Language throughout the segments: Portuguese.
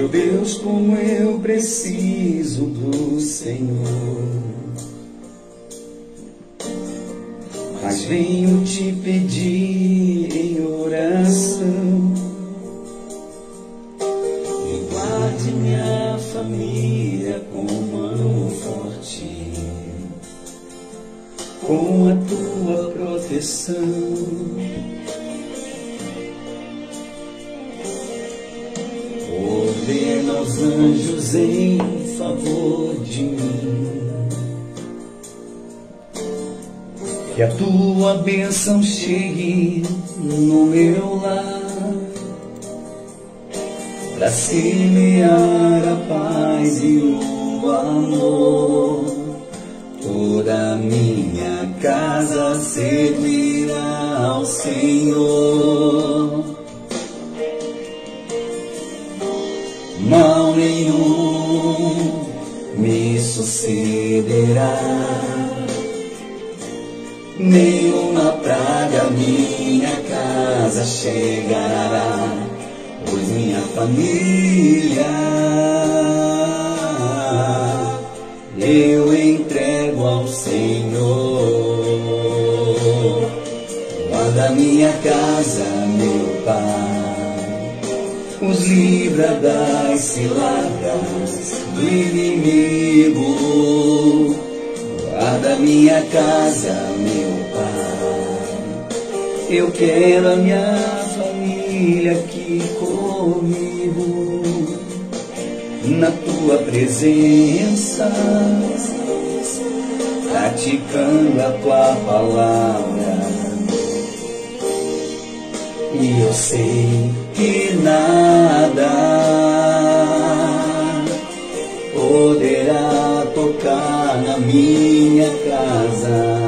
Meu Deus, como eu preciso do Senhor. Mas venho te pedir em oração. E guarde minha família com mão forte, com a tua proteção. Em favor de mim. Que a tua bênção chegue no meu lar para semear a paz e o amor. Toda minha casa servirá ao Senhor. Chegará, pois minha família eu entrego ao Senhor. Guarda minha casa, meu Pai, os livra das ciladas do inimigo. Guarda minha casa, meu. Eu quero a minha família aqui comigo, na tua presença, praticando a tua palavra. E eu sei que nada poderá tocar na minha casa.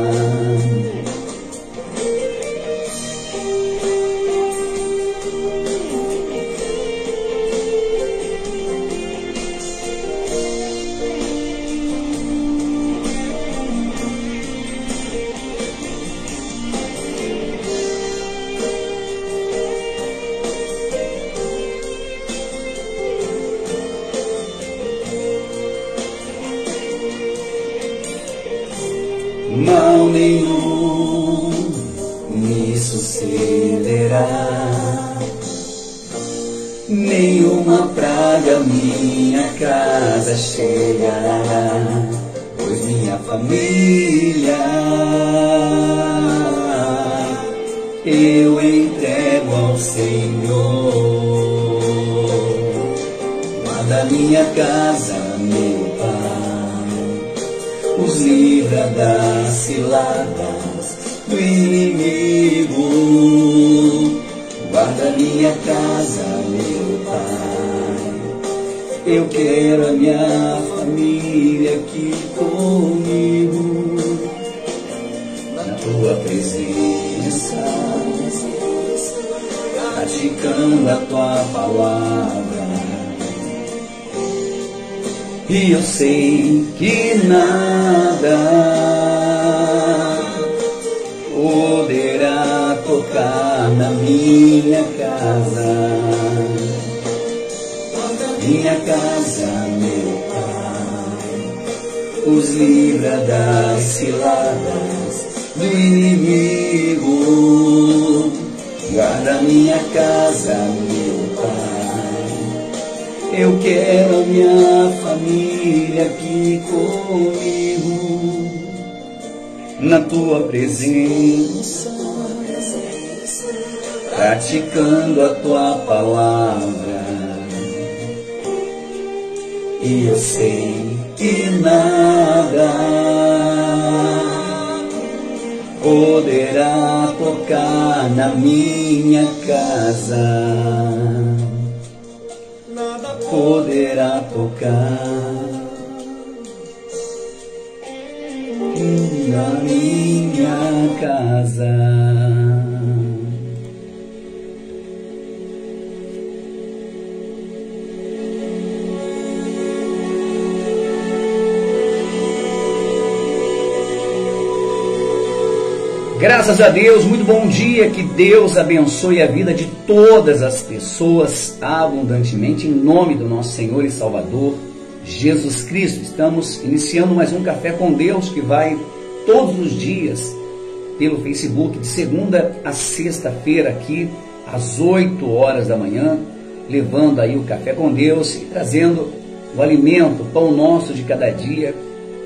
Praticando a tua palavra. E eu sei que nada poderá tocar na minha casa poderá tocar Graças a Deus, muito bom dia, que Deus abençoe a vida de todas as pessoas abundantemente, em nome do nosso Senhor e Salvador, Jesus Cristo. Estamos iniciando mais um Café com Deus que vai todos os dias pelo Facebook, de segunda a sexta-feira, aqui às 8 horas da manhã, levando aí o Café com Deus e trazendo o alimento, o pão nosso de cada dia,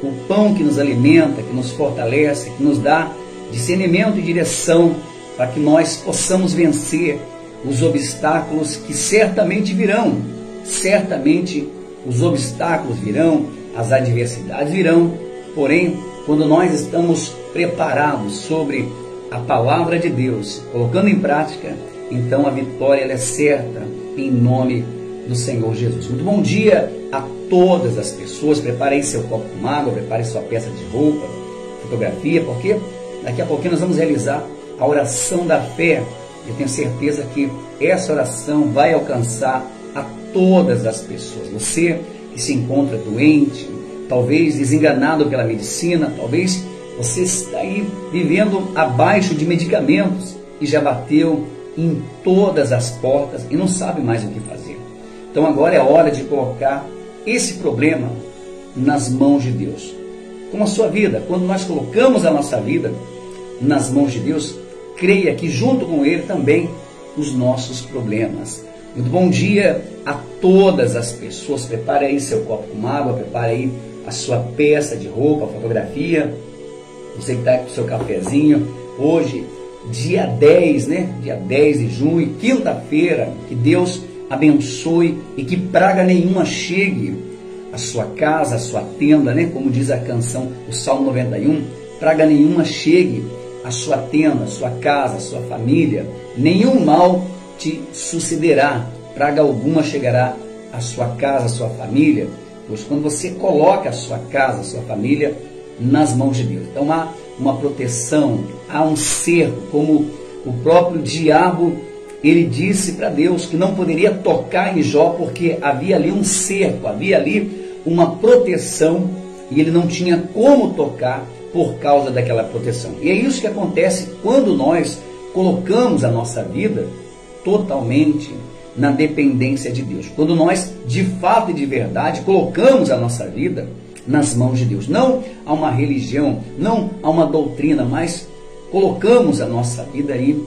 o pão que nos alimenta, que nos fortalece, que nos dá discernimento e direção para que nós possamos vencer os obstáculos que certamente virão. Certamente os obstáculos virão, as adversidades virão, porém, quando nós estamos preparados sobre a palavra de Deus, colocando em prática, então a vitória é certa em nome do Senhor Jesus. Muito bom dia a todas as pessoas. Prepare aí seu copo com água, prepare sua peça de roupa, fotografia, porque Daqui a pouquinho nós vamos realizar a oração da fé. Eu tenho certeza que essa oração vai alcançar a todas as pessoas. Você que se encontra doente, talvez desenganado pela medicina, talvez você está aí vivendo abaixo de medicamentos e já bateu em todas as portas e não sabe mais o que fazer. Então agora é hora de colocar esse problema nas mãos de Deus. Como a sua vida, quando nós colocamos a nossa vida nas mãos de Deus, creia que junto com Ele também os nossos problemas. Muito bom dia a todas as pessoas. Prepare aí seu copo com água, prepare aí a sua peça de roupa, fotografia. Você que está com o seu cafezinho. Hoje, dia 10, né? Dia 10 de junho, quinta-feira. Que Deus abençoe e que praga nenhuma chegue à sua casa, à sua tenda, né? Como diz a canção, o Salmo 91. Praga nenhuma chegue a sua tenda, a sua casa, a sua família, nenhum mal te sucederá, praga alguma chegará à sua casa, à sua família, pois quando você coloca a sua casa, a sua família nas mãos de Deus. Então há uma proteção, há um cerco, como o próprio diabo ele disse para Deus que não poderia tocar em Jó porque havia ali um cerco, havia ali uma proteção e ele não tinha como tocar por causa daquela proteção. E é isso que acontece quando nós colocamos a nossa vida totalmente na dependência de Deus. Quando nós, de fato e de verdade, colocamos a nossa vida nas mãos de Deus. Não a uma religião, não a uma doutrina, mas colocamos a nossa vida aí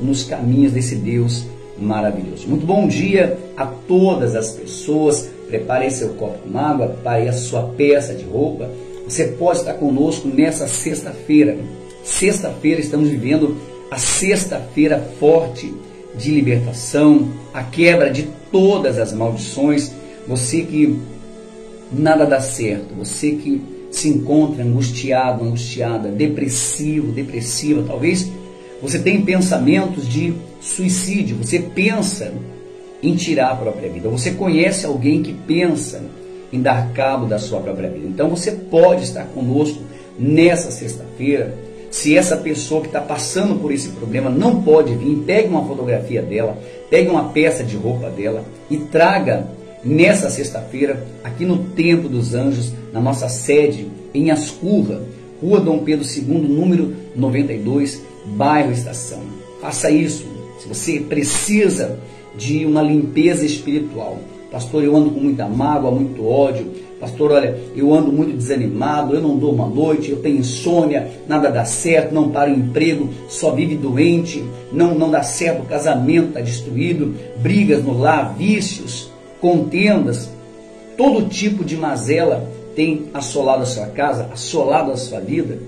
nos caminhos desse Deus maravilhoso. Muito bom dia a todas as pessoas. Prepare seu copo com água, prepare a sua peça de roupa você pode estar conosco nessa sexta-feira. Sexta-feira estamos vivendo a sexta-feira forte de libertação, a quebra de todas as maldições. Você que nada dá certo, você que se encontra angustiado, angustiada, depressivo, depressiva, talvez você tenha pensamentos de suicídio, você pensa em tirar a própria vida. Você conhece alguém que pensa em dar cabo da sua própria vida. Então você pode estar conosco nessa sexta-feira. Se essa pessoa que está passando por esse problema não pode vir, pegue uma fotografia dela, pegue uma peça de roupa dela e traga nessa sexta-feira, aqui no Templo dos Anjos, na nossa sede em Ascurra, Rua Dom Pedro II, número 92, bairro Estação. Faça isso. Se você precisa de uma limpeza espiritual, Pastor, eu ando com muita mágoa, muito ódio. Pastor, olha, eu ando muito desanimado, eu não durmo à noite, eu tenho insônia, nada dá certo, não para o emprego, só vive doente, não, não dá certo, o casamento está destruído, brigas no lar, vícios, contendas, todo tipo de mazela tem assolado a sua casa, assolado a sua vida.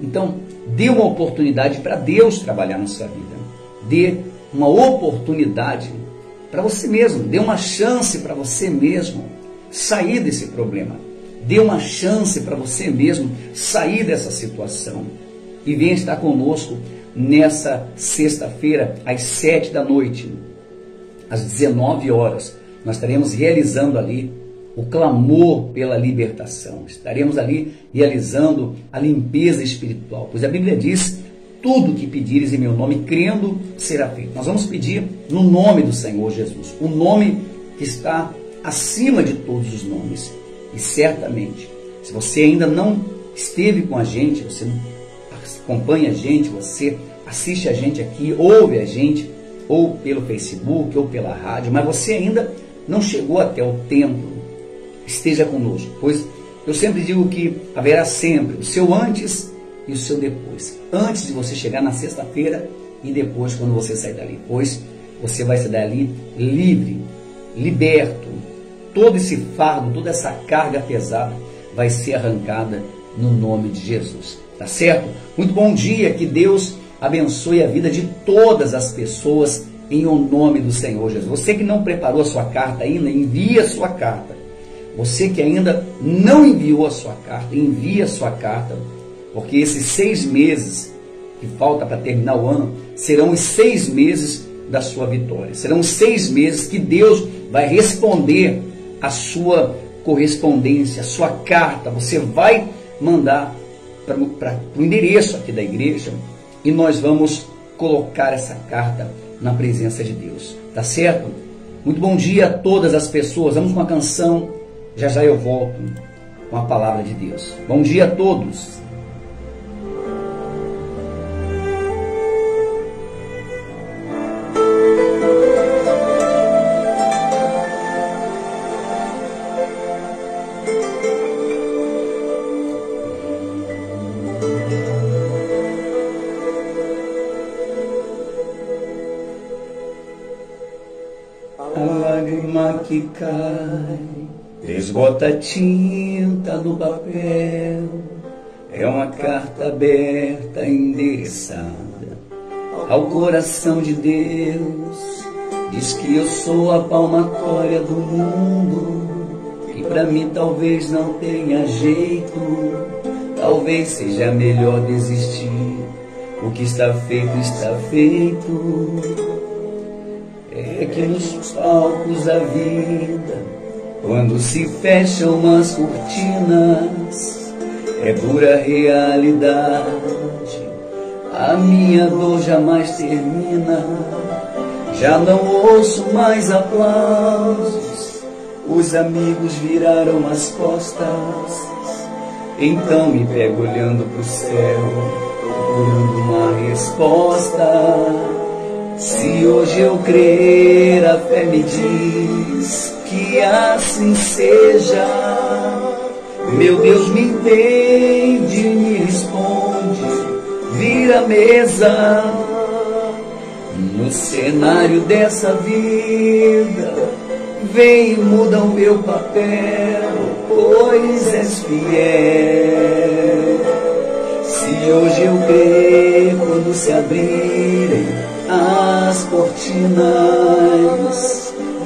Então, dê uma oportunidade para Deus trabalhar na sua vida. Dê uma oportunidade para você mesmo, dê uma chance para você mesmo sair desse problema. Dê uma chance para você mesmo sair dessa situação. E venha estar conosco nessa sexta-feira, às sete da noite, às 19 horas. Nós estaremos realizando ali o clamor pela libertação. Estaremos ali realizando a limpeza espiritual. Pois a Bíblia diz tudo que pedires em meu nome, crendo, será feito. Nós vamos pedir no nome do Senhor Jesus, o nome que está acima de todos os nomes. E certamente, se você ainda não esteve com a gente, você acompanha a gente, você assiste a gente aqui, ouve a gente, ou pelo Facebook, ou pela rádio, mas você ainda não chegou até o templo, esteja conosco, pois eu sempre digo que haverá sempre o seu antes e o seu depois. Antes de você chegar na sexta-feira e depois quando você sair dali, pois você vai sair dali livre, liberto. Todo esse fardo, toda essa carga pesada vai ser arrancada no nome de Jesus. Tá certo? Muito bom dia, que Deus abençoe a vida de todas as pessoas em o nome do Senhor Jesus. Você que não preparou a sua carta ainda, envie a sua carta. Você que ainda não enviou a sua carta, envie a sua carta, porque esses seis meses que falta para terminar o ano serão os seis meses da sua vitória. Serão seis meses que Deus vai responder a sua correspondência, a sua carta. Você vai mandar para o endereço aqui da igreja e nós vamos colocar essa carta na presença de Deus. Tá certo? Muito bom dia a todas as pessoas. Vamos com a canção. Já já eu volto com a palavra de Deus. Bom dia a todos. Esgota a tinta no papel. É uma carta aberta, endereçada ao coração de Deus. Diz que eu sou a palmatória do mundo, e para mim talvez não tenha jeito, talvez seja melhor desistir. O que está feito está feito é que nos palcos da vida, quando se fecham as cortinas, é dura realidade. A minha dor jamais termina, já não ouço mais aplausos. Os amigos viraram as costas, então me pego olhando pro céu, procurando uma resposta. Se hoje eu crer, a fé me diz que assim seja. Meu Deus me entende, me responde, vira a mesa. No cenário dessa vida, vem e muda o meu papel, pois és fiel. Se hoje eu crer, quando se abrirem as cortinas,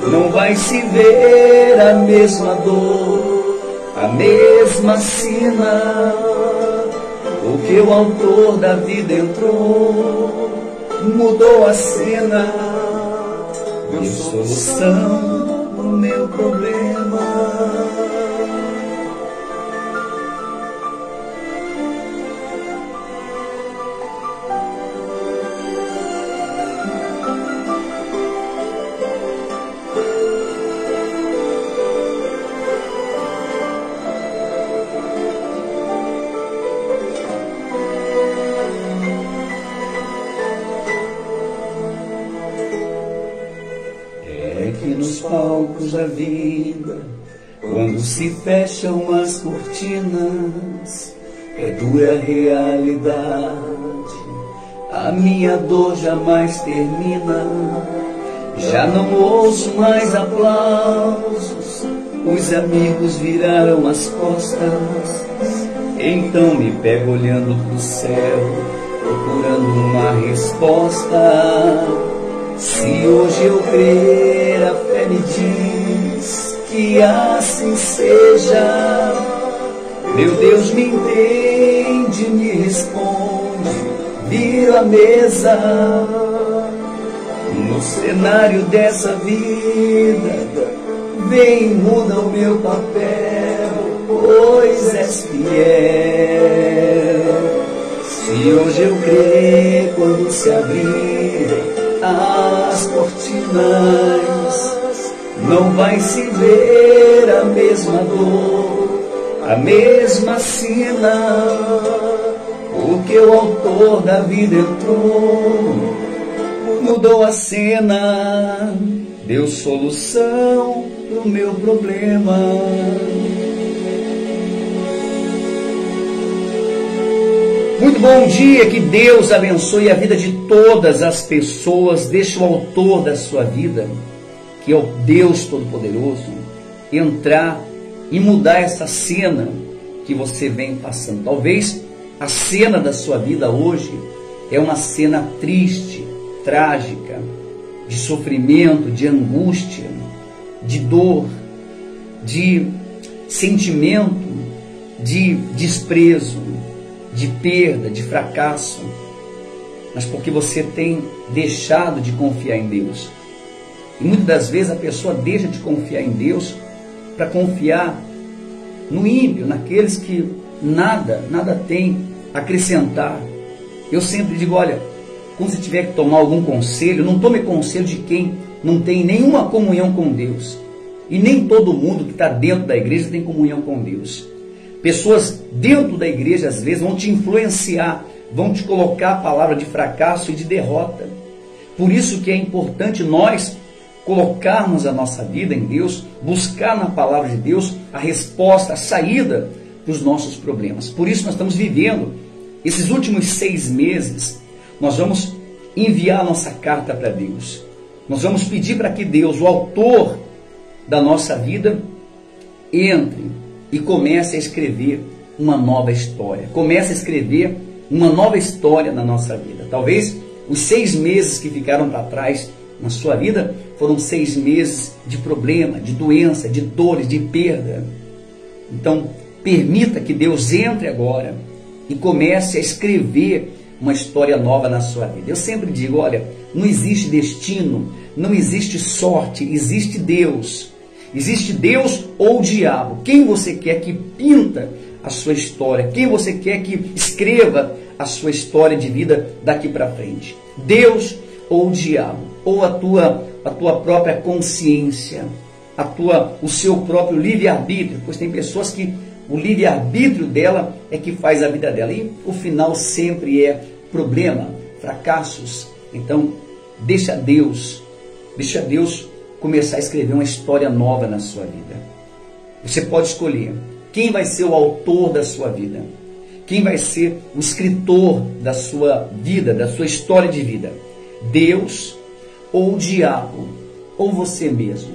não vai se ver a mesma dor, a mesma sina. Porque o autor da vida entrou, mudou a cena, deu solução no meu problema. Da vida, quando se fecham as cortinas, é dura realidade. A minha dor jamais termina, já não ouço mais aplausos, os amigos viraram as costas. Então me pego olhando pro céu, procurando uma resposta. Se hoje eu crer, a fé me diz que assim seja. Meu Deus me entende, me responde, vira a mesa. No cenário dessa vida, vem muda o meu papel, pois és fiel. Se hoje eu crer, quando se abrirem as cortinas, não vai se ver a mesma dor, a mesma sina, porque o autor da vida entrou, mudou a cena, deu solução pro meu problema. Muito bom dia, que Deus abençoe a vida de todas as pessoas. Deixe o autor da sua vida, que é o Deus Todo-Poderoso, entrar e mudar essa cena que você vem passando. Talvez a cena da sua vida hoje é uma cena triste, trágica, de sofrimento, de angústia, de dor, de sentimento, de desprezo, de perda, de fracasso, mas porque você tem deixado de confiar em Deus. E muitas das vezes a pessoa deixa de confiar em Deus para confiar no ímpio, naqueles que nada, nada tem a acrescentar. Eu sempre digo, olha, quando você tiver que tomar algum conselho, não tome conselho de quem não tem nenhuma comunhão com Deus. E nem todo mundo que está dentro da igreja tem comunhão com Deus. Pessoas dentro da igreja, às vezes, vão te influenciar, vão te colocar a palavra de fracasso e de derrota. Por isso que é importante nós colocarmos a nossa vida em Deus, buscar na palavra de Deus a resposta, a saída dos nossos problemas. Por isso nós estamos vivendo esses últimos seis meses, nós vamos enviar nossa carta para Deus. Nós vamos pedir para que Deus, o autor da nossa vida, entre e comece a escrever uma nova história. Comece a escrever uma nova história na nossa vida. Talvez os seis meses que ficaram para trás na sua vida foram seis meses de problema, de doença, de dores, de perda. Então, permita que Deus entre agora e comece a escrever uma história nova na sua vida. Eu sempre digo: olha, não existe destino, não existe sorte, existe Deus. Existe Deus ou o diabo. Quem você quer que pinta a sua história? Quem você quer que escreva a sua história de vida daqui para frente? Deus ou o diabo? Ou a tua a tua própria consciência, a tua o seu próprio livre-arbítrio, pois tem pessoas que o livre-arbítrio dela é que faz a vida dela e o final sempre é problema, fracassos. Então, deixa Deus, deixa Deus começar a escrever uma história nova na sua vida. Você pode escolher quem vai ser o autor da sua vida, quem vai ser o escritor da sua vida, da sua história de vida. Deus ou o diabo, ou você mesmo.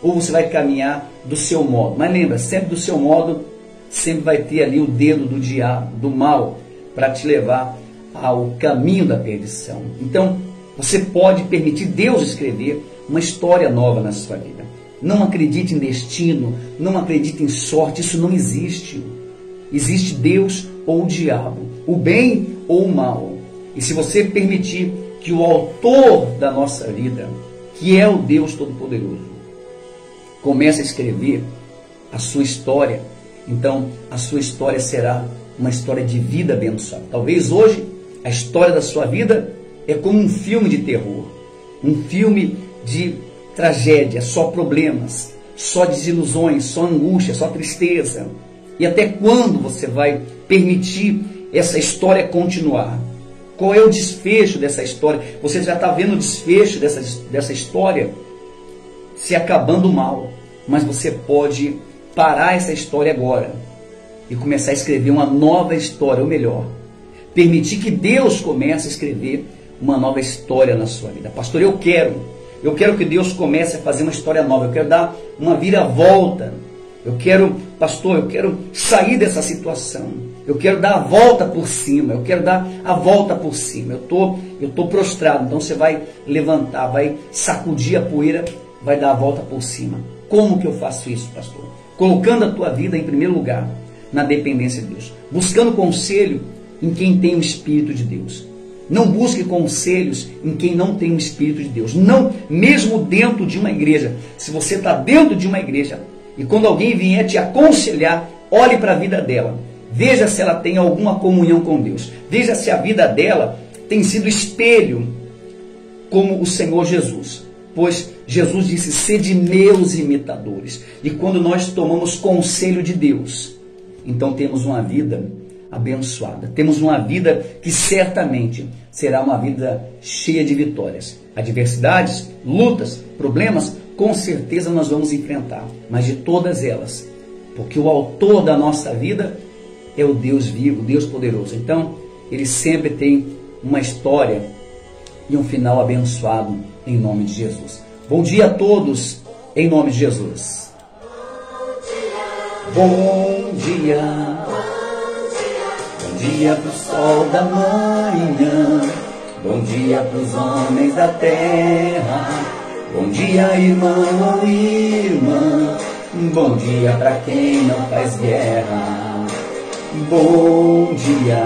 Ou você vai caminhar do seu modo. Mas lembra, sempre do seu modo, sempre vai ter ali o dedo do diabo, do mal, para te levar ao caminho da perdição. Então, você pode permitir Deus escrever uma história nova na sua vida. Não acredite em destino, não acredite em sorte, isso não existe. Existe Deus ou o diabo, o bem ou o mal. E se você permitir que o autor da nossa vida, que é o Deus Todo-Poderoso, comece a escrever a sua história, então a sua história será uma história de vida abençoada. Talvez hoje a história da sua vida é como um filme de terror, um filme de tragédia, só problemas, só desilusões, só angústia, só tristeza. E até quando você vai permitir essa história continuar? Qual é o desfecho dessa história? Você já está vendo o desfecho dessa, dessa história se acabando mal. Mas você pode parar essa história agora e começar a escrever uma nova história, ou melhor, permitir que Deus comece a escrever uma nova história na sua vida. Pastor, eu quero eu quero que Deus comece a fazer uma história nova. Eu quero dar uma viravolta. Eu quero, pastor, eu quero sair dessa situação. Eu quero dar a volta por cima. Eu quero dar a volta por cima. Eu tô, eu tô prostrado. Então você vai levantar, vai sacudir a poeira, vai dar a volta por cima. Como que eu faço isso, pastor? Colocando a tua vida em primeiro lugar na dependência de Deus, buscando conselho em quem tem o Espírito de Deus. Não busque conselhos em quem não tem o Espírito de Deus. Não, mesmo dentro de uma igreja. Se você está dentro de uma igreja e quando alguém vier te aconselhar, olhe para a vida dela. Veja se ela tem alguma comunhão com Deus. Veja se a vida dela tem sido espelho como o Senhor Jesus. Pois Jesus disse: sede meus imitadores. E quando nós tomamos conselho de Deus, então temos uma vida abençoada. Temos uma vida que certamente será uma vida cheia de vitórias. Adversidades, lutas, problemas, com certeza nós vamos enfrentar, mas de todas elas, porque o autor da nossa vida é o Deus vivo, Deus poderoso. Então, ele sempre tem uma história e um final abençoado em nome de Jesus. Bom dia a todos, em nome de Jesus. Bom dia, bom dia para o sol da manhã, bom dia para os homens da terra, bom dia irmão ou irmã, bom dia para quem não faz guerra, bom dia,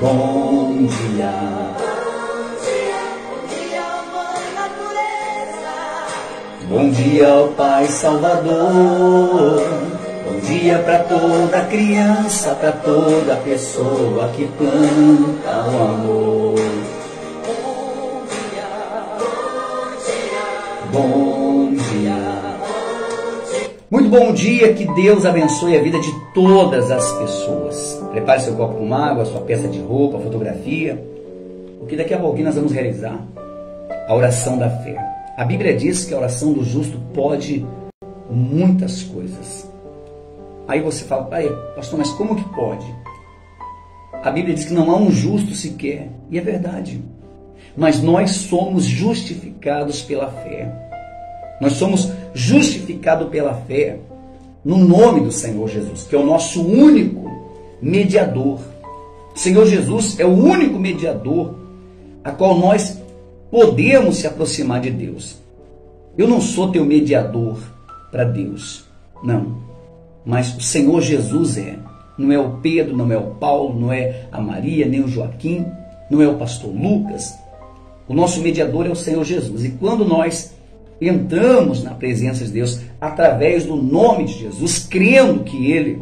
bom dia. Bom dia ao Pai Salvador. Bom dia para toda criança, para toda pessoa que planta o amor. Bom dia, bom dia. Muito bom dia, que Deus abençoe a vida de todas as pessoas. Prepare seu copo com água, sua peça de roupa, fotografia, porque daqui a pouquinho nós vamos realizar a oração da fé. A Bíblia diz que a oração do justo pode muitas coisas. Aí você fala, pastor, mas como que pode? A Bíblia diz que não há um justo sequer, e é verdade. Mas nós somos justificados pela fé. Nós somos justificados pela fé no nome do Senhor Jesus, que é o nosso único mediador. O Senhor Jesus é o único mediador a qual nós podemos se aproximar de Deus. Eu não sou teu mediador para Deus, não. Mas o Senhor Jesus é. Não é o Pedro, não é o Paulo, não é a Maria, nem o Joaquim, não é o pastor Lucas. O nosso mediador é o Senhor Jesus. E quando nós entramos na presença de Deus através do nome de Jesus, crendo que Ele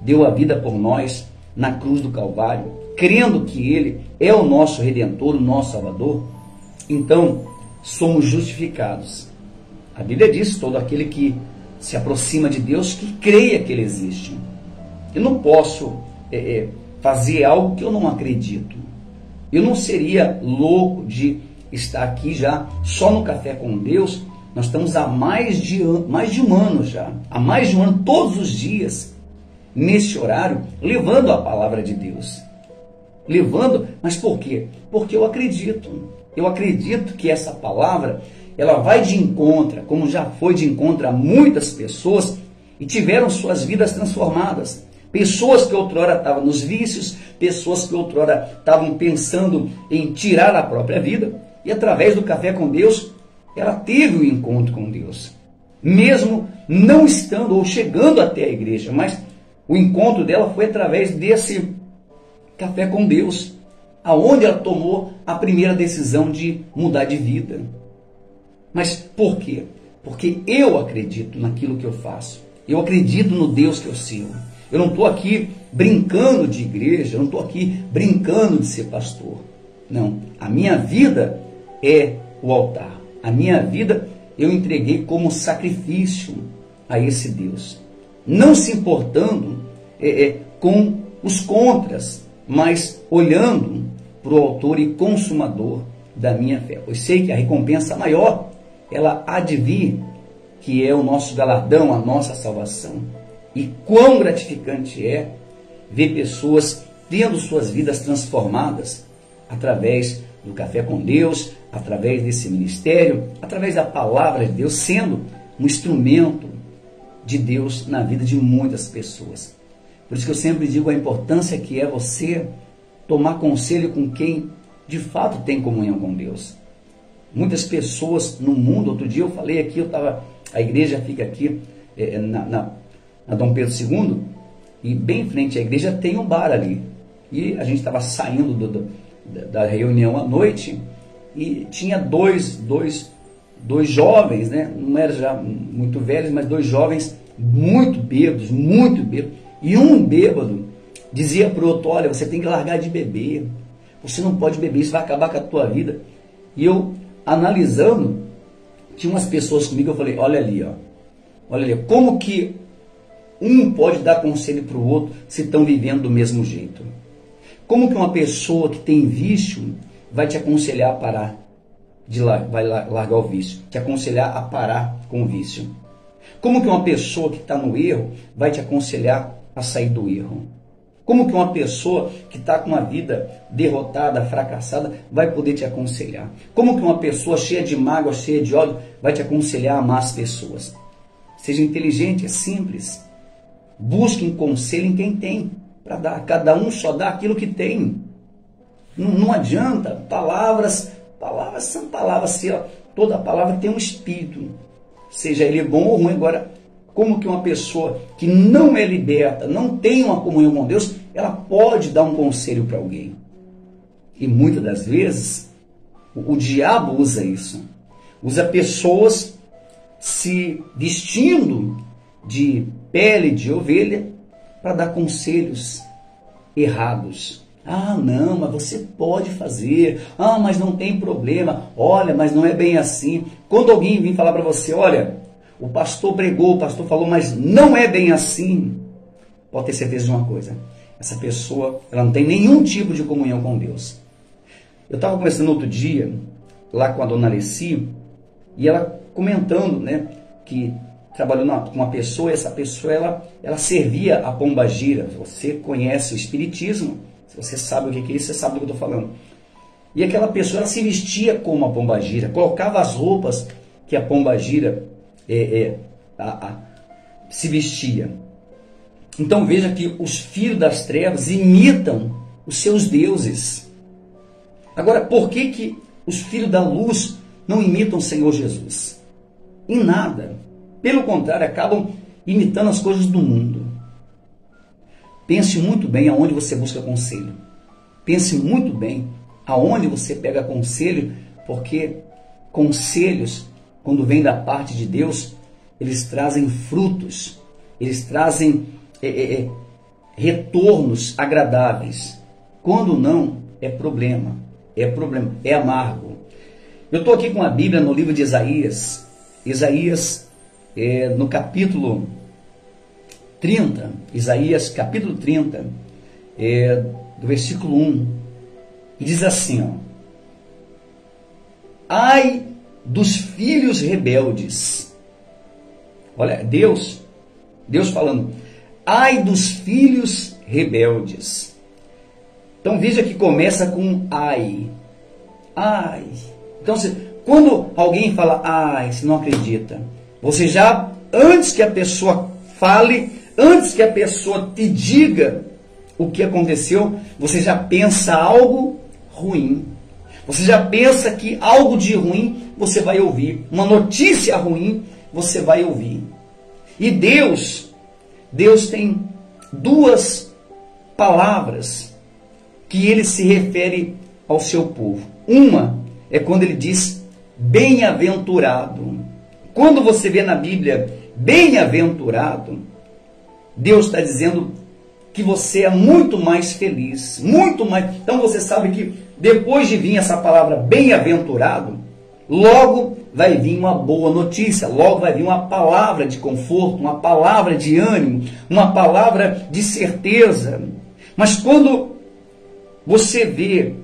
deu a vida por nós na cruz do Calvário, crendo que Ele é o nosso Redentor, o nosso Salvador, então somos justificados. A Bíblia diz: todo aquele que se aproxima de Deus, que creia que Ele existe. Eu não posso é, é, fazer algo que eu não acredito. Eu não seria louco de estar aqui já só no Café com Deus. Nós estamos há mais de, mais de um ano já, há mais de um ano, todos os dias, nesse horário, levando a palavra de Deus. Levando, mas por quê? Porque eu acredito. Eu acredito que essa palavra ela vai de encontro, como já foi de encontro a muitas pessoas e tiveram suas vidas transformadas. Pessoas que outrora estavam nos vícios, pessoas que outrora estavam pensando em tirar a própria vida, e através do café com Deus, ela teve o um encontro com Deus. Mesmo não estando ou chegando até a igreja, mas o encontro dela foi através desse café com Deus aonde ela tomou a primeira decisão de mudar de vida. Mas por quê? Porque eu acredito naquilo que eu faço. Eu acredito no Deus que eu sirvo. Eu não estou aqui brincando de igreja, eu não estou aqui brincando de ser pastor. Não. A minha vida é o altar. A minha vida eu entreguei como sacrifício a esse Deus. Não se importando é, é, com os contras, mas olhando para o autor e consumador da minha fé. Pois sei que a recompensa maior, ela há de vir, que é o nosso galardão, a nossa salvação. E quão gratificante é ver pessoas tendo suas vidas transformadas através do café com Deus, através desse ministério, através da palavra de Deus, sendo um instrumento de Deus na vida de muitas pessoas. Por isso que eu sempre digo a importância que é você tomar conselho com quem de fato tem comunhão com Deus. Muitas pessoas no mundo, outro dia eu falei aqui, eu estava, a igreja fica aqui é, na, na, na, Dom Pedro II, e bem em frente à igreja tem um bar ali. E a gente estava saindo do, do, da reunião à noite e tinha dois, dois, dois jovens, né? não eram já muito velhos, mas dois jovens muito bêbados, muito bêbados. E um bêbado dizia para o outro: Olha, você tem que largar de beber. Você não pode beber, isso vai acabar com a tua vida. E eu, analisando, tinha umas pessoas comigo, eu falei: Olha ali, ó. Olha ali, como que um pode dar conselho para o outro se estão vivendo do mesmo jeito? Como que uma pessoa que tem vício vai te aconselhar a parar de lá, vai largar o vício, te aconselhar a parar com o vício? Como que uma pessoa que está no erro vai te aconselhar a sair do erro? Como que uma pessoa que está com uma vida derrotada, fracassada, vai poder te aconselhar? Como que uma pessoa cheia de mágoa, cheia de ódio, vai te aconselhar a amar as pessoas? Seja inteligente, é simples. Busque conselho em quem tem para dar. Cada um só dá aquilo que tem. Não, não adianta. Palavras, palavras são palavras. Ó, toda palavra tem um espírito. Seja ele bom ou ruim. Agora, como que uma pessoa que não é liberta, não tem uma comunhão com Deus, ela pode dar um conselho para alguém. E muitas das vezes o, o diabo usa isso. Usa pessoas se vestindo de pele de ovelha para dar conselhos errados. Ah, não, mas você pode fazer. Ah, mas não tem problema. Olha, mas não é bem assim. Quando alguém vir falar para você, olha, o pastor pregou, o pastor falou, mas não é bem assim. Pode ter certeza de uma coisa: essa pessoa ela não tem nenhum tipo de comunhão com Deus. Eu estava conversando outro dia lá com a dona Alessi e ela comentando, né, que trabalhou com uma pessoa, essa pessoa ela, ela servia a pomba gira. Você conhece o espiritismo, você sabe o que é isso, você sabe do que eu estou falando. E aquela pessoa ela se vestia como a pomba gira, colocava as roupas que a pomba gira é, é, a, a, se vestia. Então veja que os filhos das trevas imitam os seus deuses. Agora, por que, que os filhos da luz não imitam o Senhor Jesus? Em nada. Pelo contrário, acabam imitando as coisas do mundo. Pense muito bem aonde você busca conselho. Pense muito bem aonde você pega conselho, porque conselhos quando vem da parte de Deus, eles trazem frutos, eles trazem é, é, é, retornos agradáveis. Quando não, é problema, é problema, é amargo. Eu estou aqui com a Bíblia no livro de Isaías, Isaías é, no capítulo 30, Isaías capítulo 30, é, do versículo 1, e diz assim: ó, Ai dos filhos rebeldes. Olha, Deus, Deus falando, ai dos filhos rebeldes. Então veja que começa com ai. Ai. Então, quando alguém fala ai, você não acredita, você já, antes que a pessoa fale, antes que a pessoa te diga o que aconteceu, você já pensa algo ruim. Você já pensa que algo de ruim você vai ouvir, uma notícia ruim você vai ouvir. E Deus, Deus tem duas palavras que ele se refere ao seu povo. Uma é quando ele diz bem-aventurado. Quando você vê na Bíblia bem-aventurado, Deus está dizendo que você é muito mais feliz, muito mais. Então você sabe que depois de vir essa palavra bem-aventurado, logo vai vir uma boa notícia, logo vai vir uma palavra de conforto, uma palavra de ânimo, uma palavra de certeza. Mas quando você vê,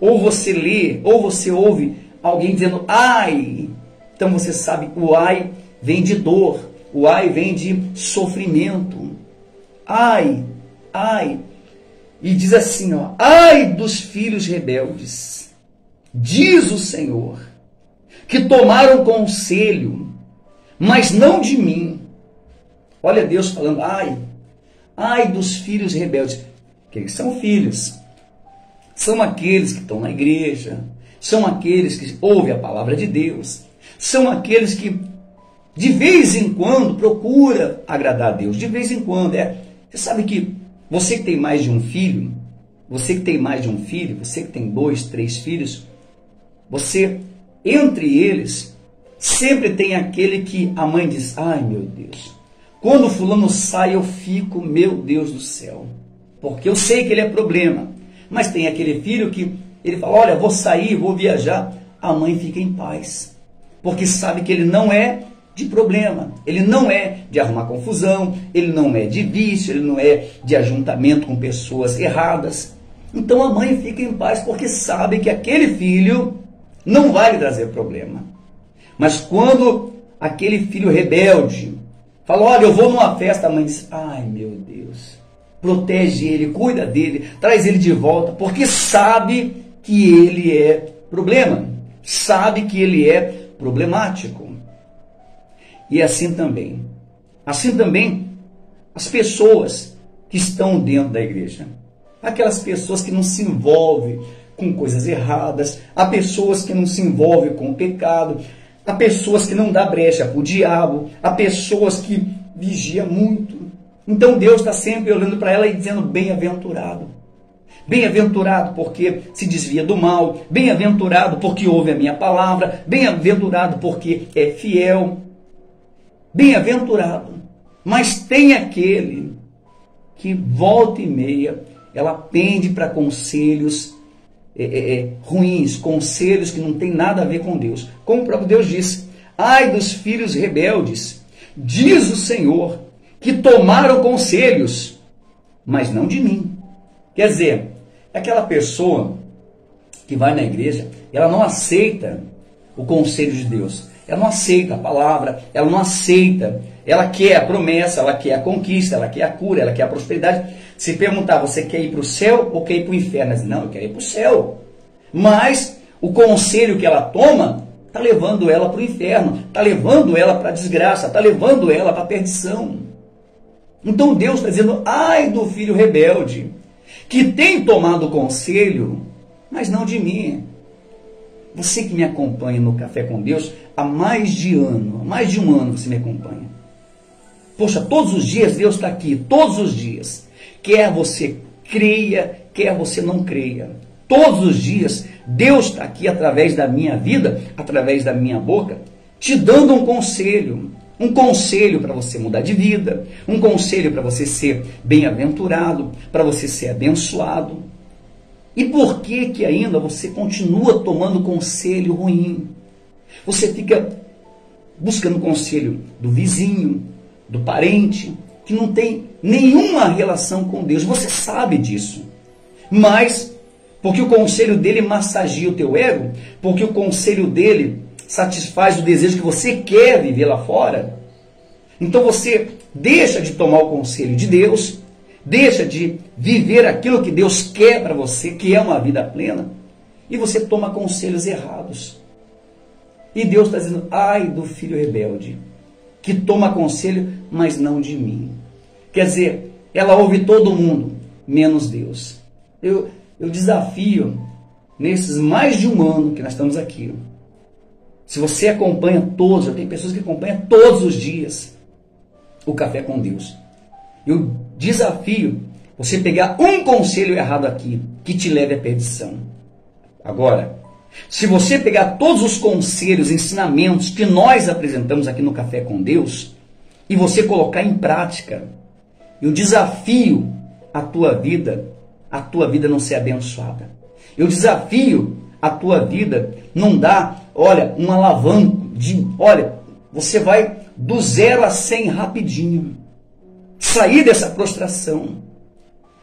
ou você lê, ou você ouve alguém dizendo ai, então você sabe o ai vem de dor, o ai vem de sofrimento. Ai, ai, e diz assim, ó: Ai dos filhos rebeldes, diz o Senhor, que tomaram conselho, mas não de mim. Olha Deus falando: Ai, ai dos filhos rebeldes. Que são filhos? São aqueles que estão na igreja, são aqueles que ouvem a palavra de Deus, são aqueles que de vez em quando procura agradar a Deus, de vez em quando é. Você sabe que você que tem mais de um filho, você que tem mais de um filho, você que tem dois, três filhos, você, entre eles, sempre tem aquele que a mãe diz: ai meu Deus, quando o fulano sai eu fico, meu Deus do céu, porque eu sei que ele é problema. Mas tem aquele filho que ele fala: olha, vou sair, vou viajar. A mãe fica em paz, porque sabe que ele não é de problema, ele não é de arrumar confusão, ele não é de vício, ele não é de ajuntamento com pessoas erradas. Então a mãe fica em paz porque sabe que aquele filho não vai lhe trazer problema. Mas quando aquele filho rebelde fala: Olha, eu vou numa festa, a mãe diz: Ai meu Deus, protege ele, cuida dele, traz ele de volta, porque sabe que ele é problema, sabe que ele é problemático. E assim também. Assim também as pessoas que estão dentro da igreja. Aquelas pessoas que não se envolvem com coisas erradas, há pessoas que não se envolvem com o pecado, há pessoas que não dá brecha para o diabo, há pessoas que vigiam muito. Então Deus está sempre olhando para ela e dizendo: bem-aventurado. Bem-aventurado porque se desvia do mal, bem-aventurado porque ouve a minha palavra, bem-aventurado porque é fiel. Bem-aventurado. Mas tem aquele que volta e meia ela pende para conselhos é, é, é, ruins, conselhos que não tem nada a ver com Deus. Como o próprio Deus disse: Ai dos filhos rebeldes, diz o Senhor, que tomaram conselhos, mas não de mim. Quer dizer, aquela pessoa que vai na igreja, ela não aceita o conselho de Deus. Ela não aceita a palavra, ela não aceita, ela quer a promessa, ela quer a conquista, ela quer a cura, ela quer a prosperidade. Se perguntar, você quer ir para o céu ou quer ir para o inferno? Ela diz, não, eu quero ir para o céu. Mas o conselho que ela toma está levando ela para o inferno, está levando ela para a desgraça, está levando ela para a perdição. Então Deus está dizendo, ai do filho rebelde, que tem tomado conselho, mas não de mim. Você que me acompanha no Café com Deus há mais de ano, há mais de um ano você me acompanha. Poxa, todos os dias Deus está aqui, todos os dias. Quer você creia, quer você não creia. Todos os dias Deus está aqui através da minha vida, através da minha boca, te dando um conselho. Um conselho para você mudar de vida, um conselho para você ser bem-aventurado, para você ser abençoado. E por que que ainda você continua tomando conselho ruim? Você fica buscando conselho do vizinho, do parente, que não tem nenhuma relação com Deus. Você sabe disso. Mas, porque o conselho dele massageia o teu ego, porque o conselho dele satisfaz o desejo que você quer viver lá fora, então você deixa de tomar o conselho de Deus deixa de viver aquilo que Deus quer para você, que é uma vida plena, e você toma conselhos errados. E Deus está dizendo: ai do filho rebelde, que toma conselho, mas não de mim. Quer dizer, ela ouve todo mundo, menos Deus. Eu, eu desafio, nesses mais de um ano que nós estamos aqui, se você acompanha todos, eu tenho pessoas que acompanham todos os dias o Café com Deus. Eu desafio você pegar um conselho errado aqui que te leve à perdição. Agora, se você pegar todos os conselhos, ensinamentos que nós apresentamos aqui no Café com Deus e você colocar em prática, eu desafio a tua vida, a tua vida não ser abençoada. Eu desafio a tua vida não dar, olha, um alavanco de, olha, você vai do zero a cem rapidinho sair dessa prostração.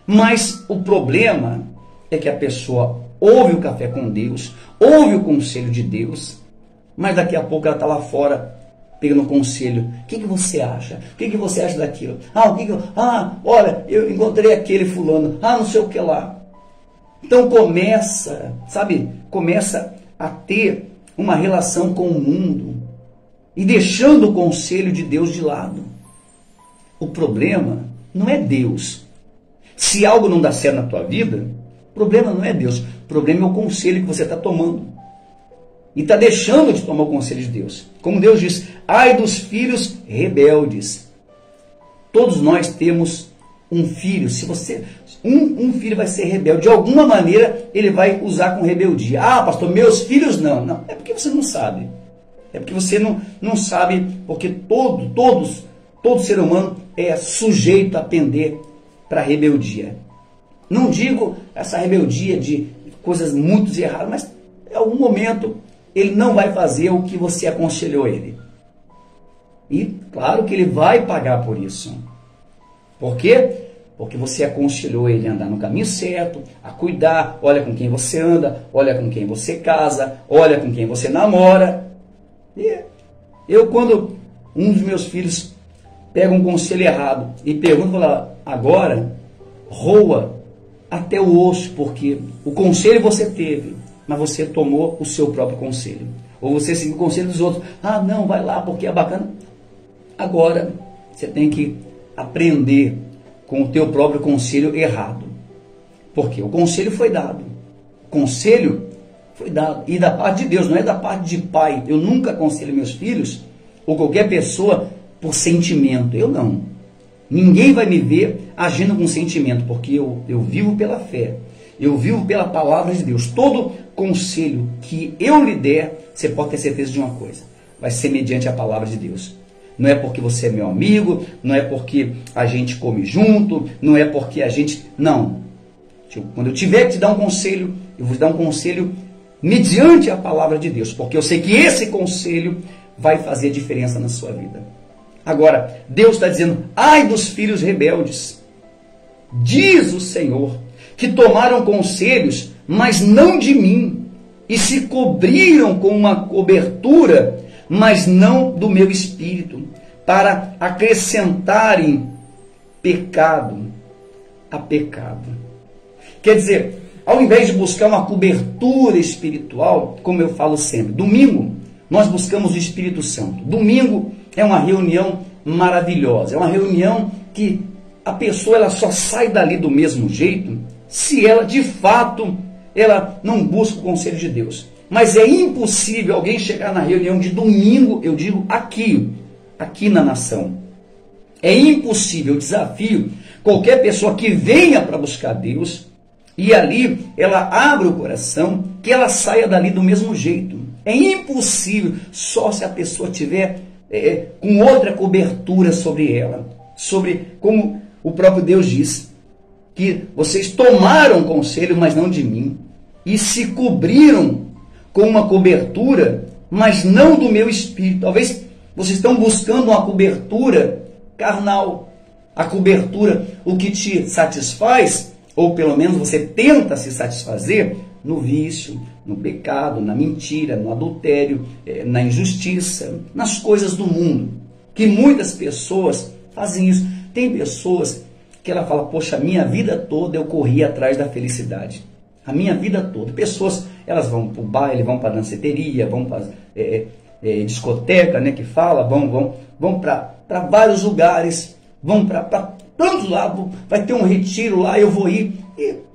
Mas o problema é que a pessoa ouve o café com Deus, ouve o conselho de Deus, mas daqui a pouco ela está lá fora pegando conselho. O que, que você acha? O que, que você acha daquilo? Ah, o que, que eu... ah, olha, eu encontrei aquele fulano. Ah, não sei o que lá. Então começa, sabe, começa a ter uma relação com o mundo e deixando o conselho de Deus de lado. O problema não é Deus. Se algo não dá certo na tua vida, o problema não é Deus. O problema é o conselho que você está tomando. E está deixando de tomar o conselho de Deus. Como Deus diz, ai dos filhos rebeldes. Todos nós temos um filho. Se você. Um, um filho vai ser rebelde. De alguma maneira ele vai usar com rebeldia. Ah, pastor, meus filhos não. Não, é porque você não sabe. É porque você não, não sabe, porque todo, todos Todo ser humano é sujeito a pender para rebeldia. Não digo essa rebeldia de coisas muito erradas, mas em algum momento ele não vai fazer o que você aconselhou ele. E claro que ele vai pagar por isso. Por quê? Porque você aconselhou ele a andar no caminho certo, a cuidar, olha com quem você anda, olha com quem você casa, olha com quem você namora. E eu, quando um dos meus filhos pega um conselho errado e pergunta, fala, agora roa até o osso, porque o conselho você teve, mas você tomou o seu próprio conselho. Ou você seguiu o conselho dos outros. Ah, não, vai lá porque é bacana. Agora você tem que aprender com o teu próprio conselho errado. Porque o conselho foi dado. O conselho foi dado. E da parte de Deus, não é da parte de pai. Eu nunca aconselho meus filhos ou qualquer pessoa por sentimento. Eu não. Ninguém vai me ver agindo com sentimento, porque eu, eu vivo pela fé. Eu vivo pela palavra de Deus. Todo conselho que eu lhe der, você pode ter certeza de uma coisa: vai ser mediante a palavra de Deus. Não é porque você é meu amigo, não é porque a gente come junto, não é porque a gente. Não. Quando eu tiver que te dar um conselho, eu vou te dar um conselho mediante a palavra de Deus, porque eu sei que esse conselho vai fazer diferença na sua vida. Agora, Deus está dizendo: ai dos filhos rebeldes, diz o Senhor, que tomaram conselhos, mas não de mim, e se cobriram com uma cobertura, mas não do meu espírito, para acrescentarem pecado a pecado. Quer dizer, ao invés de buscar uma cobertura espiritual, como eu falo sempre, domingo nós buscamos o Espírito Santo. Domingo é uma reunião maravilhosa, é uma reunião que a pessoa ela só sai dali do mesmo jeito se ela de fato ela não busca o conselho de Deus. Mas é impossível alguém chegar na reunião de domingo, eu digo aqui, aqui na nação. É impossível, eu desafio qualquer pessoa que venha para buscar Deus e ali ela abre o coração, que ela saia dali do mesmo jeito. É impossível, só se a pessoa tiver é, com outra cobertura sobre ela. Sobre, como o próprio Deus diz, que vocês tomaram conselho, mas não de mim, e se cobriram com uma cobertura, mas não do meu espírito. Talvez vocês estão buscando uma cobertura carnal. A cobertura, o que te satisfaz, ou pelo menos você tenta se satisfazer, no vício, no pecado, na mentira, no adultério, eh, na injustiça, nas coisas do mundo. Que muitas pessoas fazem isso. Tem pessoas que ela fala, poxa, a minha vida toda eu corri atrás da felicidade. A minha vida toda. Pessoas, elas vão para o baile, vão para a danceteria, vão para é, é, discoteca, né, que fala, vão, vão, vão para vários lugares, vão para tantos lados, vai ter um retiro lá, eu vou ir. E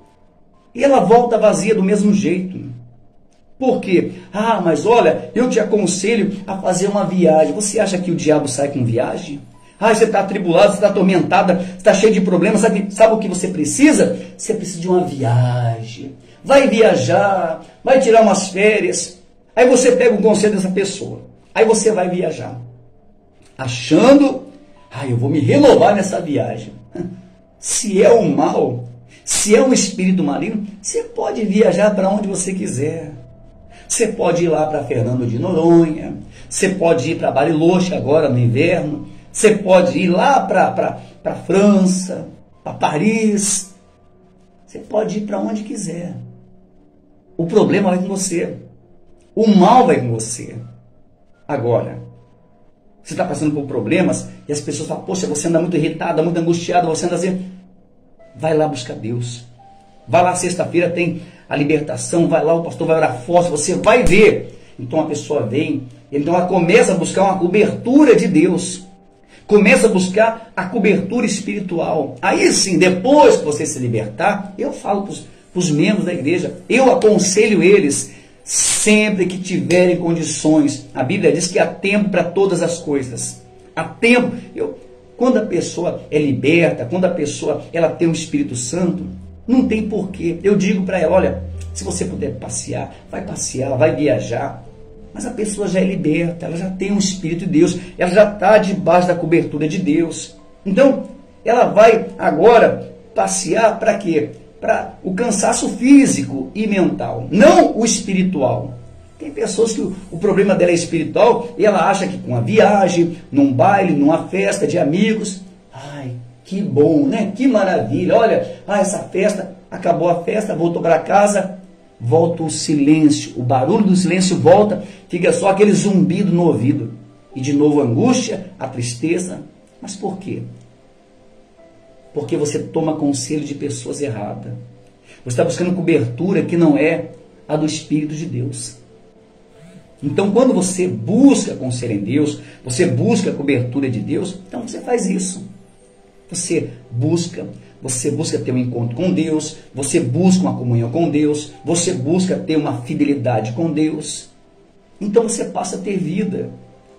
e ela volta vazia do mesmo jeito. Por quê? Ah, mas olha, eu te aconselho a fazer uma viagem. Você acha que o diabo sai com viagem? Ah, você está atribulado, você está atormentada, está cheio de problemas. Sabe, sabe o que você precisa? Você precisa de uma viagem. Vai viajar, vai tirar umas férias. Aí você pega o conselho dessa pessoa. Aí você vai viajar. Achando, ah, eu vou me renovar nessa viagem. Se é o mal, se é um espírito maligno, você pode viajar para onde você quiser. Você pode ir lá para Fernando de Noronha, você pode ir para Bariloche agora no inverno, você pode ir lá para a França, para Paris. Você pode ir para onde quiser. O problema vai com você. O mal vai com você. Agora, você está passando por problemas e as pessoas falam, poxa, você anda muito irritada, muito angustiada, você anda assim. Vai lá buscar Deus. Vai lá sexta-feira, tem a libertação, vai lá, o pastor vai orar forte, você vai ver. Então a pessoa vem, então ela começa a buscar uma cobertura de Deus. Começa a buscar a cobertura espiritual. Aí sim, depois que você se libertar, eu falo para os membros da igreja, eu aconselho eles, sempre que tiverem condições. A Bíblia diz que há tempo para todas as coisas. Há tempo. Eu, quando a pessoa é liberta, quando a pessoa ela tem o Espírito Santo, não tem porquê. Eu digo para ela, olha, se você puder passear, vai passear, vai viajar. Mas a pessoa já é liberta, ela já tem o Espírito de Deus, ela já está debaixo da cobertura de Deus. Então, ela vai agora passear para quê? Para o cansaço físico e mental, não o espiritual. Tem pessoas que o, o, problema dela é espiritual e ela acha que com a viagem, num baile, numa festa de amigos, ai, que bom, né? Que maravilha. Olha, ah, essa festa, acabou a festa, voltou para casa, volta o silêncio, o barulho do silêncio volta, fica só aquele zumbido no ouvido. E de novo a angústia, a tristeza. Mas por quê? Porque você toma conselho de pessoas erradas. Você está buscando cobertura que não é a do Espírito de Deus. Então, quando você busca conselho em Deus, você busca a cobertura de Deus, então você faz isso. Você busca, você busca ter um encontro com Deus, você busca uma comunhão com Deus, você busca ter uma fidelidade com Deus. Então você passa a ter vida.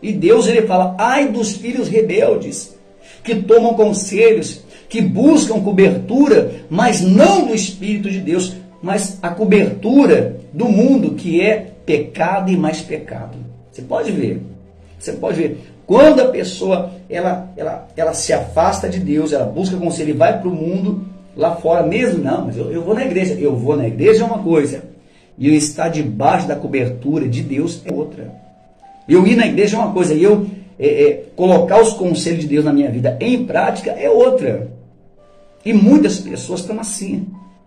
E Deus ele fala: "Ai dos filhos rebeldes, que tomam conselhos, que buscam cobertura, mas não do espírito de Deus, mas a cobertura do mundo que é pecado e mais pecado. Você pode ver. Você pode ver. Quando a pessoa ela, ela, ela se afasta de Deus, ela busca conselho e vai para o mundo lá fora mesmo, não, mas eu, eu vou na igreja. Eu vou na igreja é uma coisa. E eu estar debaixo da cobertura de Deus é outra. Eu ir na igreja é uma coisa. E eu é, é, colocar os conselhos de Deus na minha vida em prática é outra. E muitas pessoas estão assim.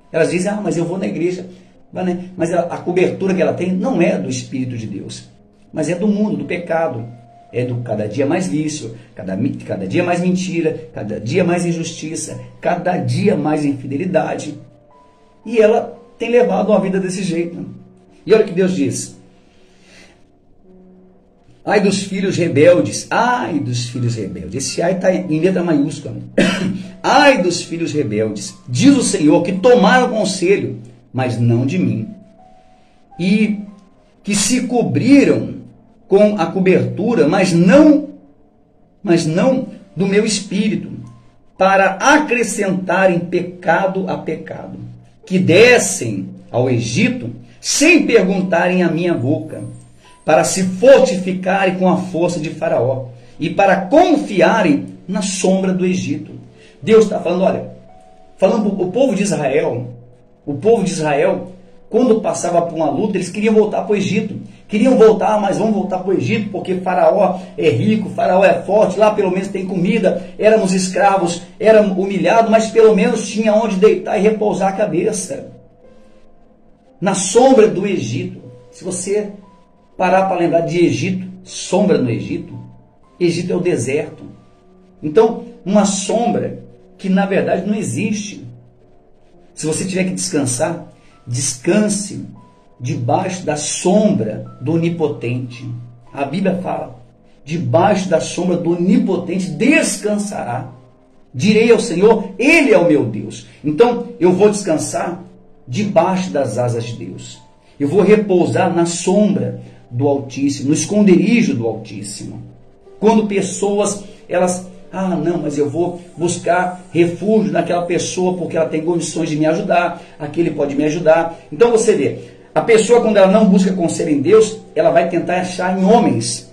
Elas dizem, ah, mas eu vou na igreja. Né? Mas a, cobertura que ela tem não é do Espírito de Deus, mas é do mundo, do pecado. É do cada dia mais vício, cada, cada dia mais mentira, cada dia mais injustiça, cada dia mais infidelidade. E ela tem levado uma vida desse jeito. E olha o que Deus diz: Ai dos filhos rebeldes, ai dos filhos rebeldes. Esse ai está em letra maiúscula. ai dos filhos rebeldes, diz o Senhor, que tomaram conselho mas não de mim. E que se cobriram com a cobertura, mas não, mas não do meu espírito, para acrescentarem pecado a pecado, que descem ao Egito sem perguntarem a minha boca, para se fortificarem com a força de Faraó e para confiarem na sombra do Egito. Deus está falando, olha, falando o povo de Israel, o povo de Israel, quando passava por uma luta, eles queriam voltar para o Egito. Queriam voltar, mas vamos voltar para o Egito, porque Faraó é rico, Faraó é forte, lá pelo menos tem comida. Éramos escravos, éramos humilhados, mas pelo menos tinha onde deitar e repousar a cabeça. Na sombra do Egito. Se você parar para lembrar de Egito, sombra no Egito, Egito é o deserto. Então, uma sombra que na verdade não existe. Se você tiver que descansar, descanse debaixo da sombra do Onipotente. A Bíblia fala: debaixo da sombra do Onipotente descansará. Direi ao Senhor, Ele é o meu Deus. Então eu vou descansar debaixo das asas de Deus. Eu vou repousar na sombra do Altíssimo, no esconderijo do Altíssimo. Quando pessoas elas ah, não, mas eu vou buscar refúgio naquela pessoa porque ela tem condições de me ajudar, aquele pode me ajudar. Então você vê, a pessoa quando ela não busca conselho em Deus, ela vai tentar achar em homens,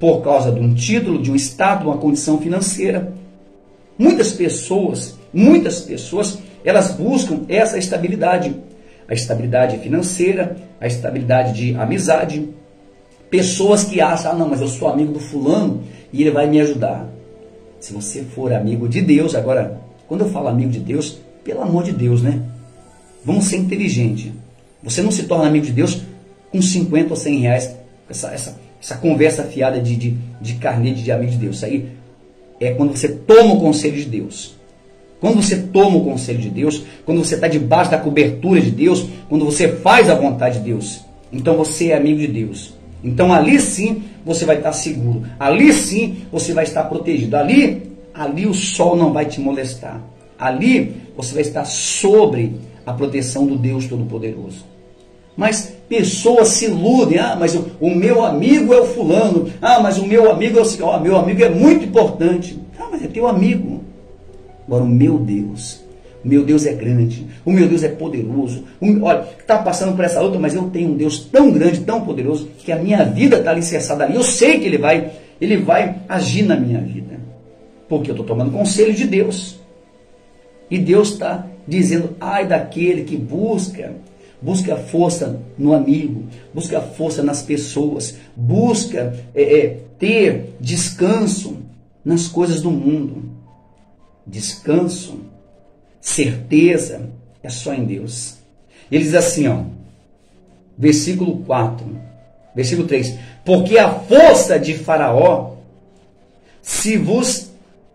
por causa de um título, de um estado, de uma condição financeira. Muitas pessoas, muitas pessoas, elas buscam essa estabilidade, a estabilidade financeira, a estabilidade de amizade. Pessoas que acham, ah, não, mas eu sou amigo do fulano e ele vai me ajudar. Se você for amigo de Deus, agora, quando eu falo amigo de Deus, pelo amor de Deus, né? Vamos ser inteligente. Você não se torna amigo de Deus com 50 ou 100 reais, essa, essa, essa conversa fiada de, de, de carnê de amigo de Deus. Isso aí é quando você toma o conselho de Deus. Quando você toma o conselho de Deus, quando você está debaixo da cobertura de Deus, quando você faz a vontade de Deus, então você é amigo de Deus. Então ali sim você vai estar seguro. Ali sim você vai estar protegido. Ali, ali o sol não vai te molestar. Ali você vai estar sobre a proteção do Deus Todo-Poderoso. Mas pessoas se iludem, ah, mas o, o, meu amigo é o fulano, ah, mas o meu amigo é o oh, meu amigo é muito importante. Ah, mas é teu amigo. Agora o meu Deus meu Deus é grande, o meu Deus é poderoso. O, olha, está passando por essa luta, mas eu tenho um Deus tão grande, tão poderoso, que a minha vida está alicerçada ali. Eu sei que Ele vai, Ele vai agir na minha vida. Porque eu estou tomando conselho de Deus. E Deus está dizendo, ai daquele que busca busca força no amigo, busca força nas pessoas, busca é, é, ter descanso nas coisas do mundo. Descanso, certeza é só em Deus. Ele diz assim, ó, versículo 4, versículo 3: Porque a força de Faraó se vos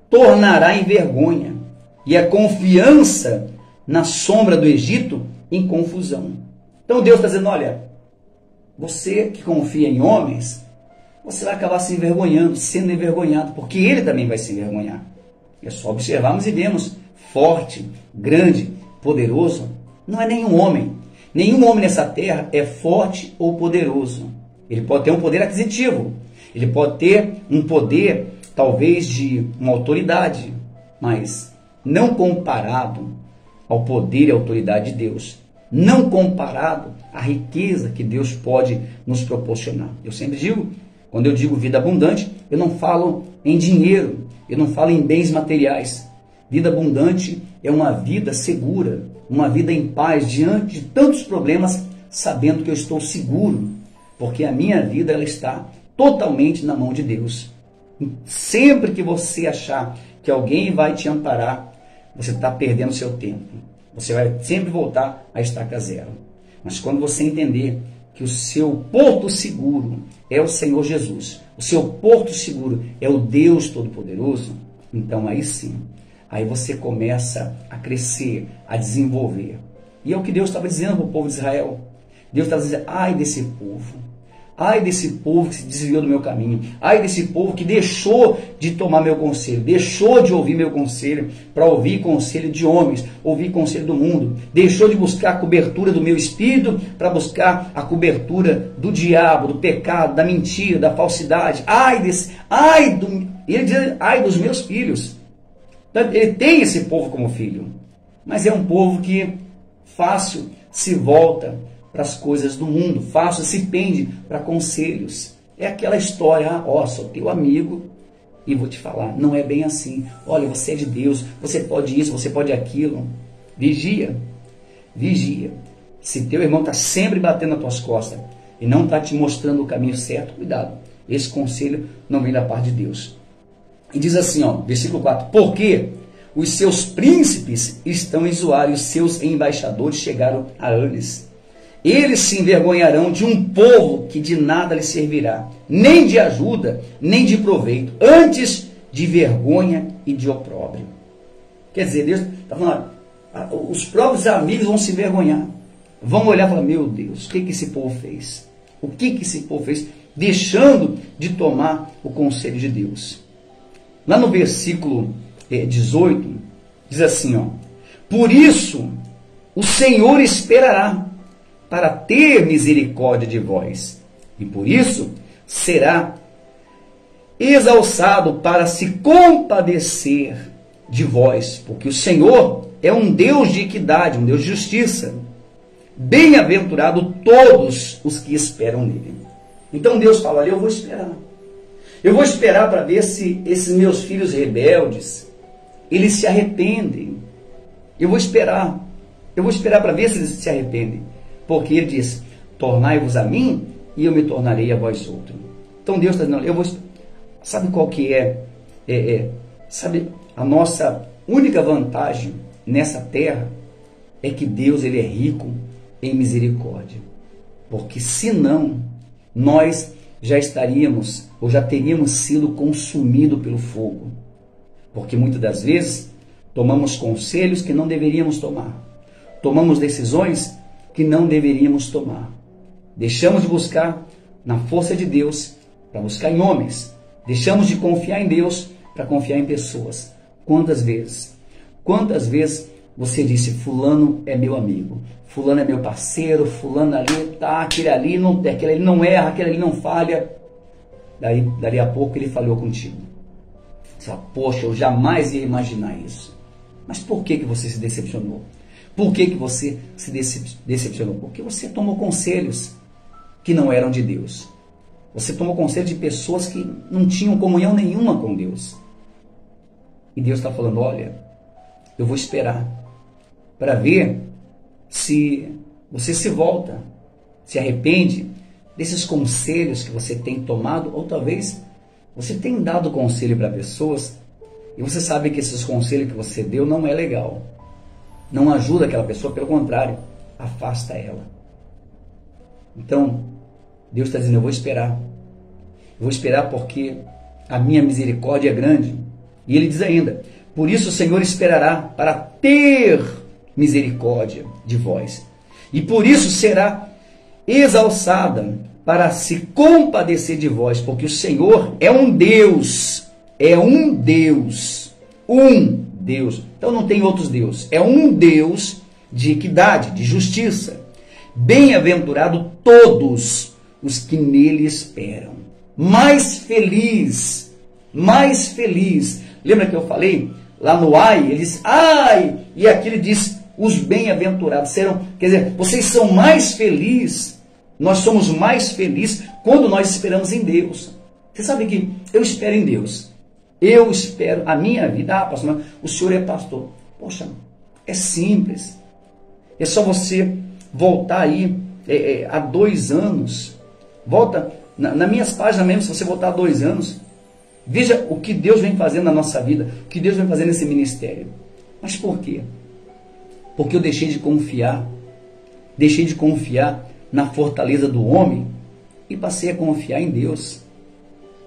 tornará em vergonha, e a confiança na sombra do Egito em confusão. Então Deus está dizendo: olha, você que confia em homens, você vai acabar se envergonhando, sendo envergonhado, porque ele também vai se envergonhar. É só observarmos e vemos forte, grande, poderoso, não é nenhum homem. Nenhum homem nessa terra é forte ou poderoso. Ele pode ter um poder aquisitivo, ele pode ter um poder, talvez, de uma autoridade, mas não comparado ao poder e autoridade de Deus, não comparado à riqueza que Deus pode nos proporcionar. Eu sempre digo, quando eu digo vida abundante, eu não falo em dinheiro, eu não falo em bens materiais. Vida abundante é uma vida segura, uma vida em paz diante de tantos problemas, sabendo que eu estou seguro, porque a minha vida ela está totalmente na mão de Deus. Sempre que você achar que alguém vai te amparar, você está perdendo seu tempo. Você vai sempre voltar a estaca zero. Mas quando você entender que o seu porto seguro é o Senhor Jesus, o seu porto seguro é o Deus Todo-Poderoso, então aí sim, aí você começa a crescer, a desenvolver. E é o que Deus estava dizendo para o povo de Israel. Deus estava dizendo, ai desse povo, Ai desse povo que se desviou do meu caminho. Ai desse povo que deixou de tomar meu conselho, deixou de ouvir meu conselho para ouvir conselho de homens, ouvir conselho do mundo. Deixou de buscar a cobertura do meu espírito para buscar a cobertura do diabo, do pecado, da mentira, da falsidade. Ai desse, ai do, ele diz, ai dos meus filhos. Ele tem esse povo como filho, mas é um povo que fácil se volta para as coisas do mundo, fácil se pende para conselhos. É aquela história, ah, ó, sou teu amigo e vou te falar, não é bem assim. Olha, você é de Deus, você pode isso, você pode aquilo. Vigia, vigia. Se teu irmão está sempre batendo nas tuas costas e não está te mostrando o caminho certo, cuidado. Esse conselho não vem da parte de Deus. E diz assim, ó, versículo 4: Porque os seus príncipes estão em Zoar e os seus embaixadores chegaram a Anes. Eles se envergonharão de um povo que de nada lhe servirá, nem de ajuda, nem de proveito, antes de vergonha e de opróbrio. Quer dizer, Deus está falando, os próprios amigos vão se envergonhar, vão olhar e falar: Meu Deus, o que, que esse povo fez? O que, que esse povo fez? Deixando de tomar o conselho de Deus. Lá no versículo 18, eh, diz assim: ó, Por isso o Senhor esperará para ter misericórdia de vós, e por isso será exalçado para se compadecer de vós, porque o Senhor é um Deus de equidade, um Deus de justiça. Bem-aventurado todos os que esperam nele. Então Deus fala: Eu vou esperar. Eu vou esperar para ver se esses meus filhos rebeldes eles se arrependem. Eu vou esperar. Eu vou esperar para ver se eles se arrependem. Porque ele diz: Tornai-vos a mim e eu me tornarei a vós outro. Então Deus está dizendo: Eu vou. Sabe qual que é, é, é? Sabe a nossa única vantagem nessa terra é que Deus ele é rico em misericórdia. Porque senão nós já estaríamos ou já teríamos sido consumidos pelo fogo. Porque muitas das vezes tomamos conselhos que não deveríamos tomar. Tomamos decisões que não deveríamos tomar. Deixamos de buscar na força de Deus para buscar em homens. Deixamos de confiar em Deus para confiar em pessoas. Quantas vezes? Quantas vezes você disse fulano é meu amigo, fulano é meu parceiro, fulano ali tá, aquele ali não, aquele ali não erra, aquele ali não falha. Daí, dali a pouco ele falou contigo. Você fala, poxa, eu jamais ia imaginar isso. Mas por que, que você se decepcionou? Por que, que você se decepcionou? Porque você tomou conselhos que não eram de Deus. Você tomou conselho de pessoas que não tinham comunhão nenhuma com Deus. E Deus está falando: olha, eu vou esperar para ver se você se volta, se arrepende desses conselhos que você tem tomado, ou talvez você tenha dado conselho para pessoas e você sabe que esses conselhos que você deu não é legal. Não ajuda aquela pessoa, pelo contrário, afasta ela. Então, Deus está dizendo: Eu vou esperar. Eu vou esperar porque a minha misericórdia é grande. E ele diz ainda: Por isso o Senhor esperará para ter misericórdia de vós. E por isso será exalçada para se compadecer de vós, porque o Senhor é um Deus, é um Deus, um Deus. Então não tem outros deuses, é um Deus de equidade, de justiça. Bem-aventurado todos os que nele esperam. Mais feliz, mais feliz. Lembra que eu falei lá no ai, ele diz ai, e aqui ele diz os bem-aventurados serão, quer dizer, vocês são mais felizes, nós somos mais felizes quando nós esperamos em Deus. Você sabe que eu espero em Deus. Eu espero a minha vida. Ah, pastor, o senhor é pastor. Poxa, é simples. É só você voltar aí é, é, há dois anos. Volta na, nas minhas páginas mesmo, se você voltar há dois anos. Veja o que Deus vem fazendo na nossa vida, o que Deus vem fazendo nesse ministério. Mas por quê? Porque eu deixei de confiar. Deixei de confiar na fortaleza do homem e passei a confiar em Deus.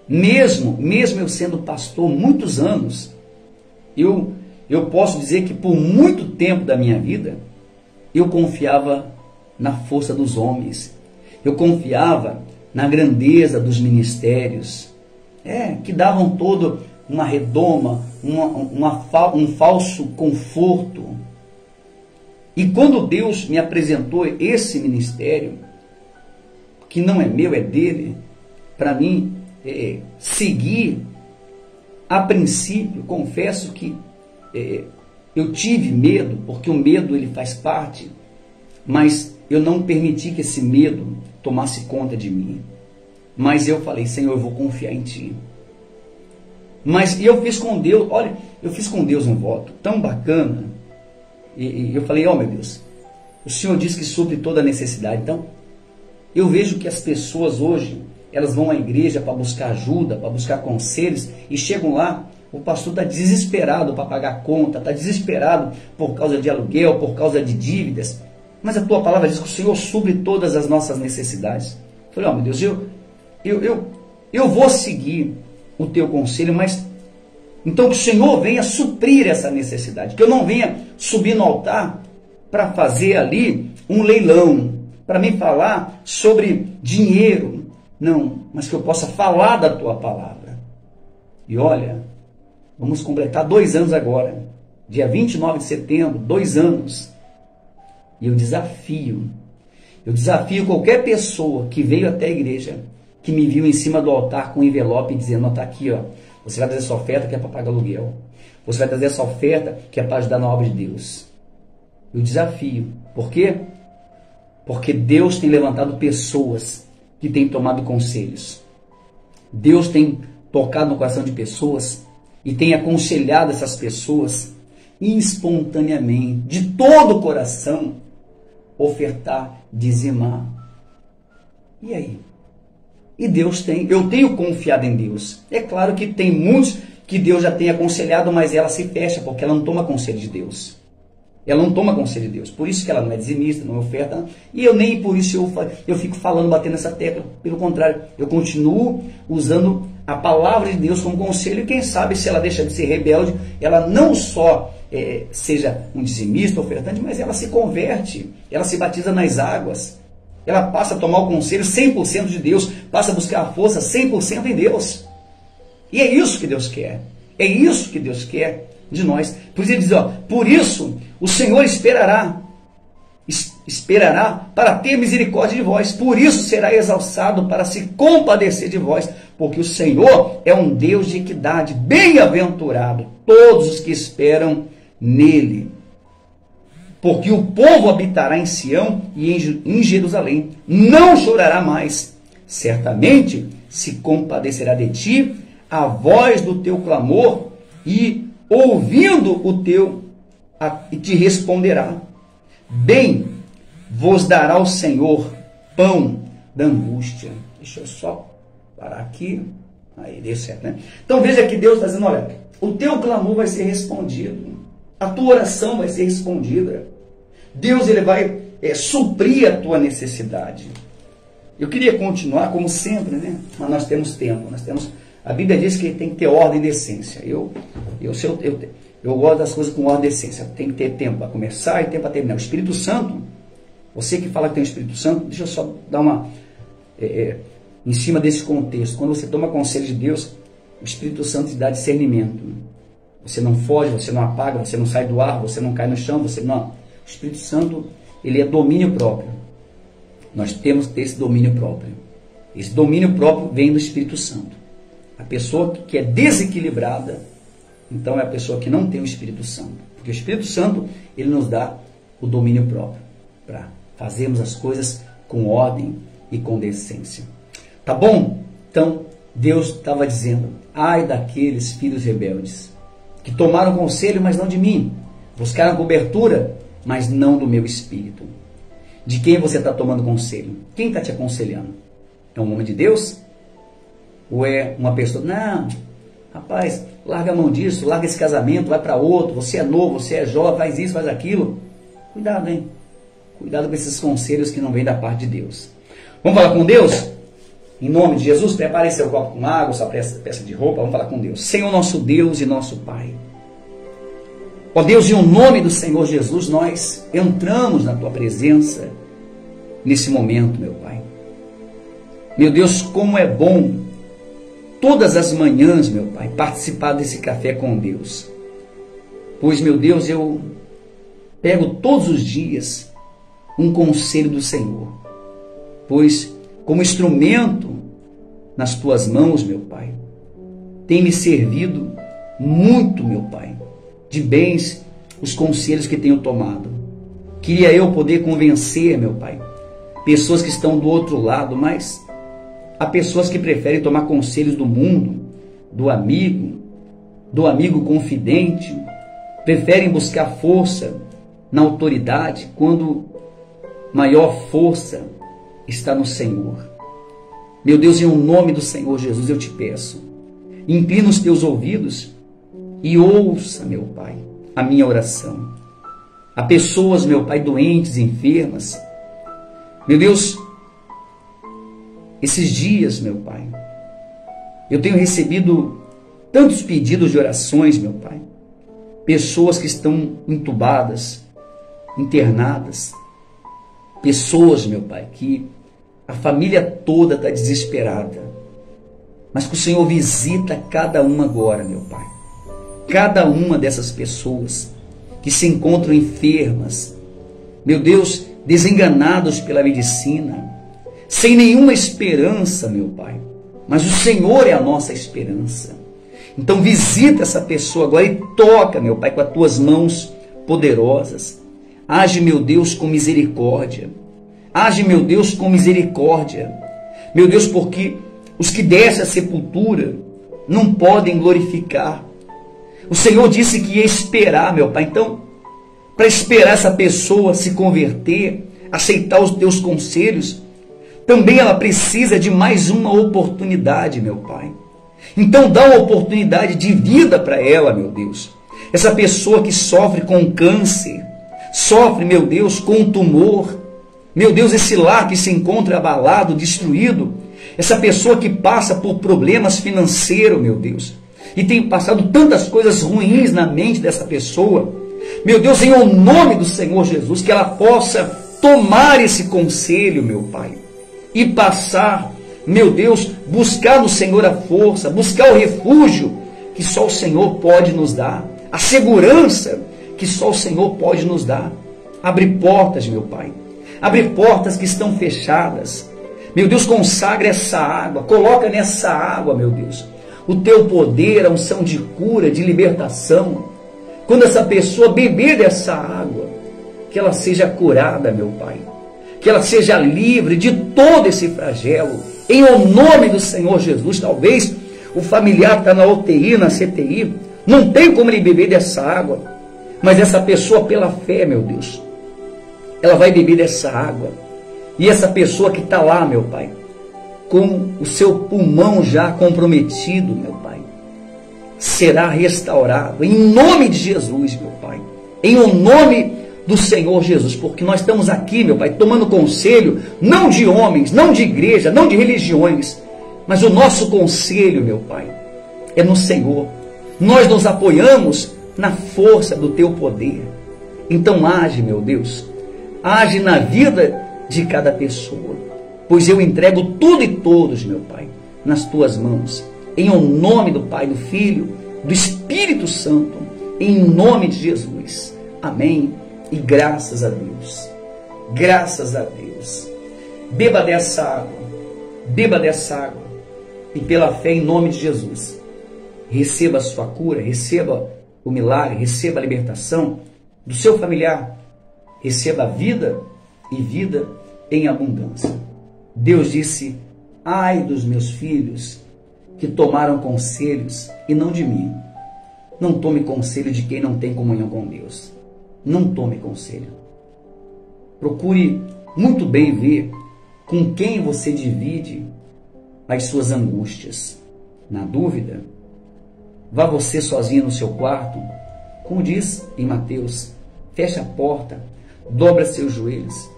Mesmo, mesmo eu sendo pastor muitos anos, eu eu posso dizer que por muito tempo da minha vida eu confiava na força dos homens. Eu confiava na grandeza dos ministérios. É, que davam todo uma redoma, uma, uma, um falso conforto. E quando Deus me apresentou esse ministério, que não é meu, é dele, para mim é, seguir, a princípio, confesso que é, eu tive medo, porque o medo ele faz parte, mas eu não permiti que esse medo tomasse conta de mim. Mas eu falei, Senhor, eu vou confiar em Ti. Mas eu fiz com Deus, olha, eu fiz com Deus um voto tão bacana. E, e eu falei, ó oh, meu Deus, o Senhor diz que supre toda necessidade. Então, eu vejo que as pessoas hoje, elas vão à igreja para buscar ajuda, para buscar conselhos, e chegam lá, o pastor está desesperado para pagar conta, está desesperado por causa de aluguel, por causa de dívidas. Mas a tua palavra diz que o Senhor supre todas as nossas necessidades. Eu falei, ó oh, meu Deus, eu, eu, eu, eu vou seguir o teu conselho, mas então que o Senhor venha suprir essa necessidade, que eu não venha subir no altar para fazer ali um leilão, para me falar sobre dinheiro, não, mas que eu possa falar da tua palavra. E olha, vamos completar dois anos agora, dia 29 de setembro, dois anos. E eu desafio, eu desafio qualquer pessoa que veio até a igreja, que me viu em cima do altar com um envelope dizendo, está aqui, ó, você vai trazer essa oferta que é para pagar aluguel. Você vai trazer essa oferta que é para ajudar na obra de Deus. Eu desafio. Por quê? Porque Deus tem levantado pessoas que têm tomado conselhos. Deus tem tocado no coração de pessoas e tem aconselhado essas pessoas espontaneamente, de todo o coração, ofertar, dizimar. E aí? E Deus tem, eu tenho confiado em Deus. É claro que tem muitos que Deus já tem aconselhado, mas ela se fecha porque ela não toma conselho de Deus. Ela não toma conselho de Deus. Por isso que ela não é dizimista, não é oferta. E eu nem por isso eu, eu fico falando, batendo nessa tecla. Pelo contrário, eu continuo usando a palavra de Deus como conselho. E quem sabe se ela deixa de ser rebelde, ela não só é, seja um dizimista, ofertante, mas ela se converte. Ela se batiza nas águas. Ela passa a tomar o conselho 100% de Deus, passa a buscar a força 100% em Deus. E é isso que Deus quer. É isso que Deus quer de nós. Por isso ele diz, ó, por isso o Senhor esperará, esperará para ter misericórdia de vós. Por isso será exalçado para se compadecer de vós, porque o Senhor é um Deus de equidade, bem-aventurado todos os que esperam nele porque o povo habitará em Sião e em Jerusalém, não chorará mais. Certamente se compadecerá de ti a voz do teu clamor e ouvindo o teu te responderá. Bem, vos dará o Senhor pão da angústia. Deixa eu só parar aqui. Aí deu certo, né? Então veja que Deus está dizendo: olha, o teu clamor vai ser respondido, a tua oração vai ser respondida. Deus ele vai é, suprir a tua necessidade. Eu queria continuar como sempre, né? Mas nós temos tempo, nós temos. A Bíblia diz que tem que ter ordem e decência. Eu, eu, eu, eu, eu gosto das coisas com ordem e decência. Tem que ter tempo para começar e tempo para terminar. O Espírito Santo, você que fala que tem o Espírito Santo, deixa eu só dar uma. É, é, em cima desse contexto, quando você toma conselho de Deus, o Espírito Santo te dá discernimento. Você não foge, você não apaga, você não sai do ar, você não cai no chão, você não. O Espírito Santo, ele é domínio próprio. Nós temos que ter esse domínio próprio. Esse domínio próprio vem do Espírito Santo. A pessoa que é desequilibrada, então é a pessoa que não tem o Espírito Santo. Porque o Espírito Santo, ele nos dá o domínio próprio para fazermos as coisas com ordem e com decência. Tá bom? Então, Deus estava dizendo: ai daqueles filhos rebeldes, que tomaram conselho, mas não de mim, buscaram cobertura, mas não do meu espírito. De quem você está tomando conselho? Quem está te aconselhando? É um homem de Deus? Ou é uma pessoa, não, rapaz, larga a mão disso, larga esse casamento, vai para outro, você é novo, você é jovem, faz isso, faz aquilo. Cuidado, hein? Cuidado com esses conselhos que não vêm da parte de Deus. Vamos falar com Deus? Em nome de Jesus, prepare seu copo com água, sua peça, peça de roupa, vamos falar com Deus. Senhor nosso Deus e nosso Pai. Ó Deus, em o nome do Senhor Jesus, nós entramos na tua presença nesse momento, meu Pai. Meu Deus, como é bom todas as manhãs, meu Pai, participar desse café com Deus. Pois, meu Deus, eu pego todos os dias um conselho do Senhor. Pois, como instrumento nas tuas mãos, meu Pai, tem me servido muito, meu Pai de bens os conselhos que tenho tomado. Queria eu poder convencer, meu Pai, pessoas que estão do outro lado, mas há pessoas que preferem tomar conselhos do mundo, do amigo, do amigo confidente, preferem buscar força na autoridade quando maior força está no Senhor. Meu Deus, em nome do Senhor Jesus eu te peço, inclina os teus ouvidos e ouça, meu Pai, a minha oração. Há pessoas, meu Pai, doentes, enfermas. Meu Deus, esses dias, meu Pai, eu tenho recebido tantos pedidos de orações, meu Pai. Pessoas que estão entubadas, internadas. Pessoas, meu Pai, que a família toda está desesperada. Mas que o Senhor visita cada uma agora, meu Pai cada uma dessas pessoas que se encontram enfermas, meu Deus, desenganados pela medicina, sem nenhuma esperança, meu Pai. Mas o Senhor é a nossa esperança. Então visita essa pessoa agora e toca, meu Pai, com as tuas mãos poderosas. Age, meu Deus, com misericórdia. Age, meu Deus, com misericórdia. Meu Deus, porque os que descem à sepultura não podem glorificar o Senhor disse que ia esperar, meu Pai. Então, para esperar essa pessoa se converter, aceitar os teus conselhos, também ela precisa de mais uma oportunidade, meu Pai. Então, dá uma oportunidade de vida para ela, meu Deus. Essa pessoa que sofre com câncer, sofre, meu Deus, com tumor, meu Deus, esse lar que se encontra abalado, destruído, essa pessoa que passa por problemas financeiros, meu Deus e tem passado tantas coisas ruins na mente dessa pessoa. Meu Deus, em nome do Senhor Jesus, que ela possa tomar esse conselho, meu Pai, e passar, meu Deus, buscar no Senhor a força, buscar o refúgio que só o Senhor pode nos dar, a segurança que só o Senhor pode nos dar. Abre portas, meu Pai. Abre portas que estão fechadas. Meu Deus, consagra essa água, coloca nessa água, meu Deus, o teu poder, a unção de cura, de libertação. Quando essa pessoa beber dessa água, que ela seja curada, meu Pai. Que ela seja livre de todo esse flagelo. Em o nome do Senhor Jesus, talvez o familiar está na UTI, na CTI, não tem como ele beber dessa água. Mas essa pessoa, pela fé, meu Deus, ela vai beber dessa água. E essa pessoa que está lá, meu Pai, com o seu pulmão já comprometido, meu Pai, será restaurado em nome de Jesus, meu Pai. Em o nome do Senhor Jesus, porque nós estamos aqui, meu Pai, tomando conselho não de homens, não de igreja, não de religiões, mas o nosso conselho, meu Pai, é no Senhor. Nós nos apoiamos na força do teu poder. Então age, meu Deus, age na vida de cada pessoa, pois eu entrego tudo e todos, meu Pai, nas tuas mãos. Em o nome do Pai, do Filho, do Espírito Santo, em nome de Jesus. Amém. E graças a Deus. Graças a Deus. Beba dessa água. Beba dessa água. E pela fé em nome de Jesus, receba a sua cura, receba o milagre, receba a libertação do seu familiar, receba a vida e vida em abundância. Deus disse: Ai dos meus filhos que tomaram conselhos e não de mim. Não tome conselho de quem não tem comunhão com Deus. Não tome conselho. Procure muito bem ver com quem você divide as suas angústias. Na dúvida, vá você sozinho no seu quarto, como diz em Mateus, feche a porta, dobra seus joelhos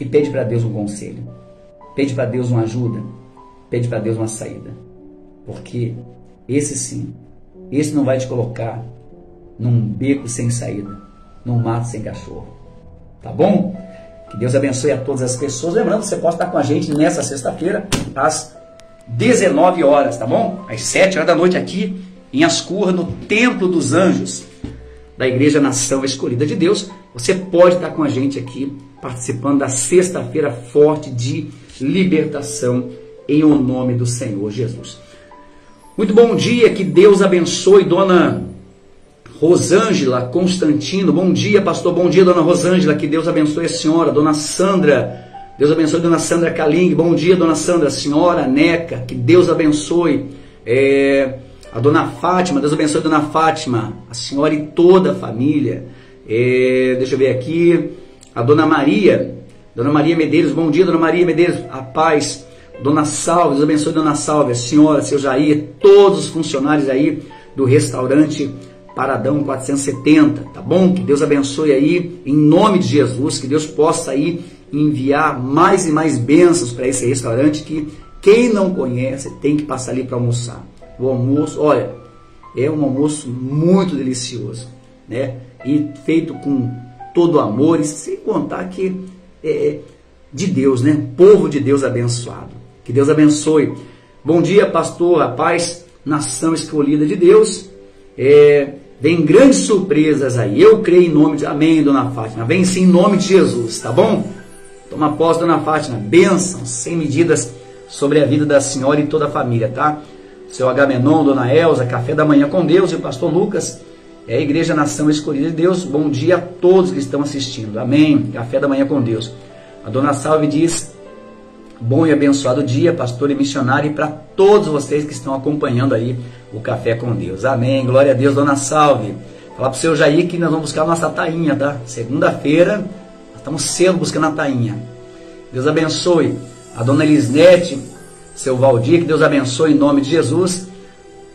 e pede para Deus um conselho. Pede para Deus uma ajuda, pede para Deus uma saída. Porque esse sim, esse não vai te colocar num beco sem saída, num mato sem cachorro. Tá bom? Que Deus abençoe a todas as pessoas. Lembrando, você pode estar com a gente nessa sexta-feira, às 19 horas, tá bom? Às 7 horas da noite aqui em Ascurra, no Templo dos Anjos da Igreja Nação Escolhida de Deus. Você pode estar com a gente aqui participando da sexta-feira forte de libertação em o nome do Senhor Jesus. Muito bom dia, que Deus abençoe, dona Rosângela Constantino. Bom dia, pastor. Bom dia, dona Rosângela. Que Deus abençoe a senhora, dona Sandra. Deus abençoe Dona Sandra Kaling. Bom dia, Dona Sandra. Senhora Neca. Que Deus abençoe. É, a Dona Fátima. Deus abençoe Dona Fátima. A senhora e toda a família. É, deixa eu ver aqui. A Dona Maria. Dona Maria Medeiros. Bom dia, Dona Maria Medeiros. A paz. Dona Salve. Deus abençoe Dona Salve. A senhora, seu Jair. Todos os funcionários aí do restaurante Paradão 470, tá bom? Que Deus abençoe aí, em nome de Jesus, que Deus possa aí enviar mais e mais bênçãos para esse restaurante que quem não conhece tem que passar ali para almoçar. O almoço, olha, é um almoço muito delicioso, né? E feito com todo amor, e sem contar que é, é de Deus, né? Povo de Deus abençoado. Que Deus abençoe. Bom dia, pastor, a paz, nação escolhida de Deus. É, vem grandes surpresas aí. Eu creio em nome de. Amém, dona Fátima. Vem sim em nome de Jesus, tá bom? Toma posse, dona Fátima. Bênçãos sem medidas sobre a vida da senhora e toda a família, tá? Seu Agamenon, dona Elza, Café da Manhã com Deus e o pastor Lucas. É a Igreja Nação Escolhida de Deus. Bom dia a todos que estão assistindo. Amém. Café da Manhã com Deus. A dona Salve diz: Bom e abençoado dia, pastor e missionário, e para todos vocês que estão acompanhando aí o Café com Deus. Amém. Glória a Deus, dona Salve. Falar para o seu Jair que nós vamos buscar a nossa tainha, tá? Segunda-feira Estamos cedo buscando a tainha. Deus abençoe a dona Elisnete, seu Valdir, que Deus abençoe em nome de Jesus.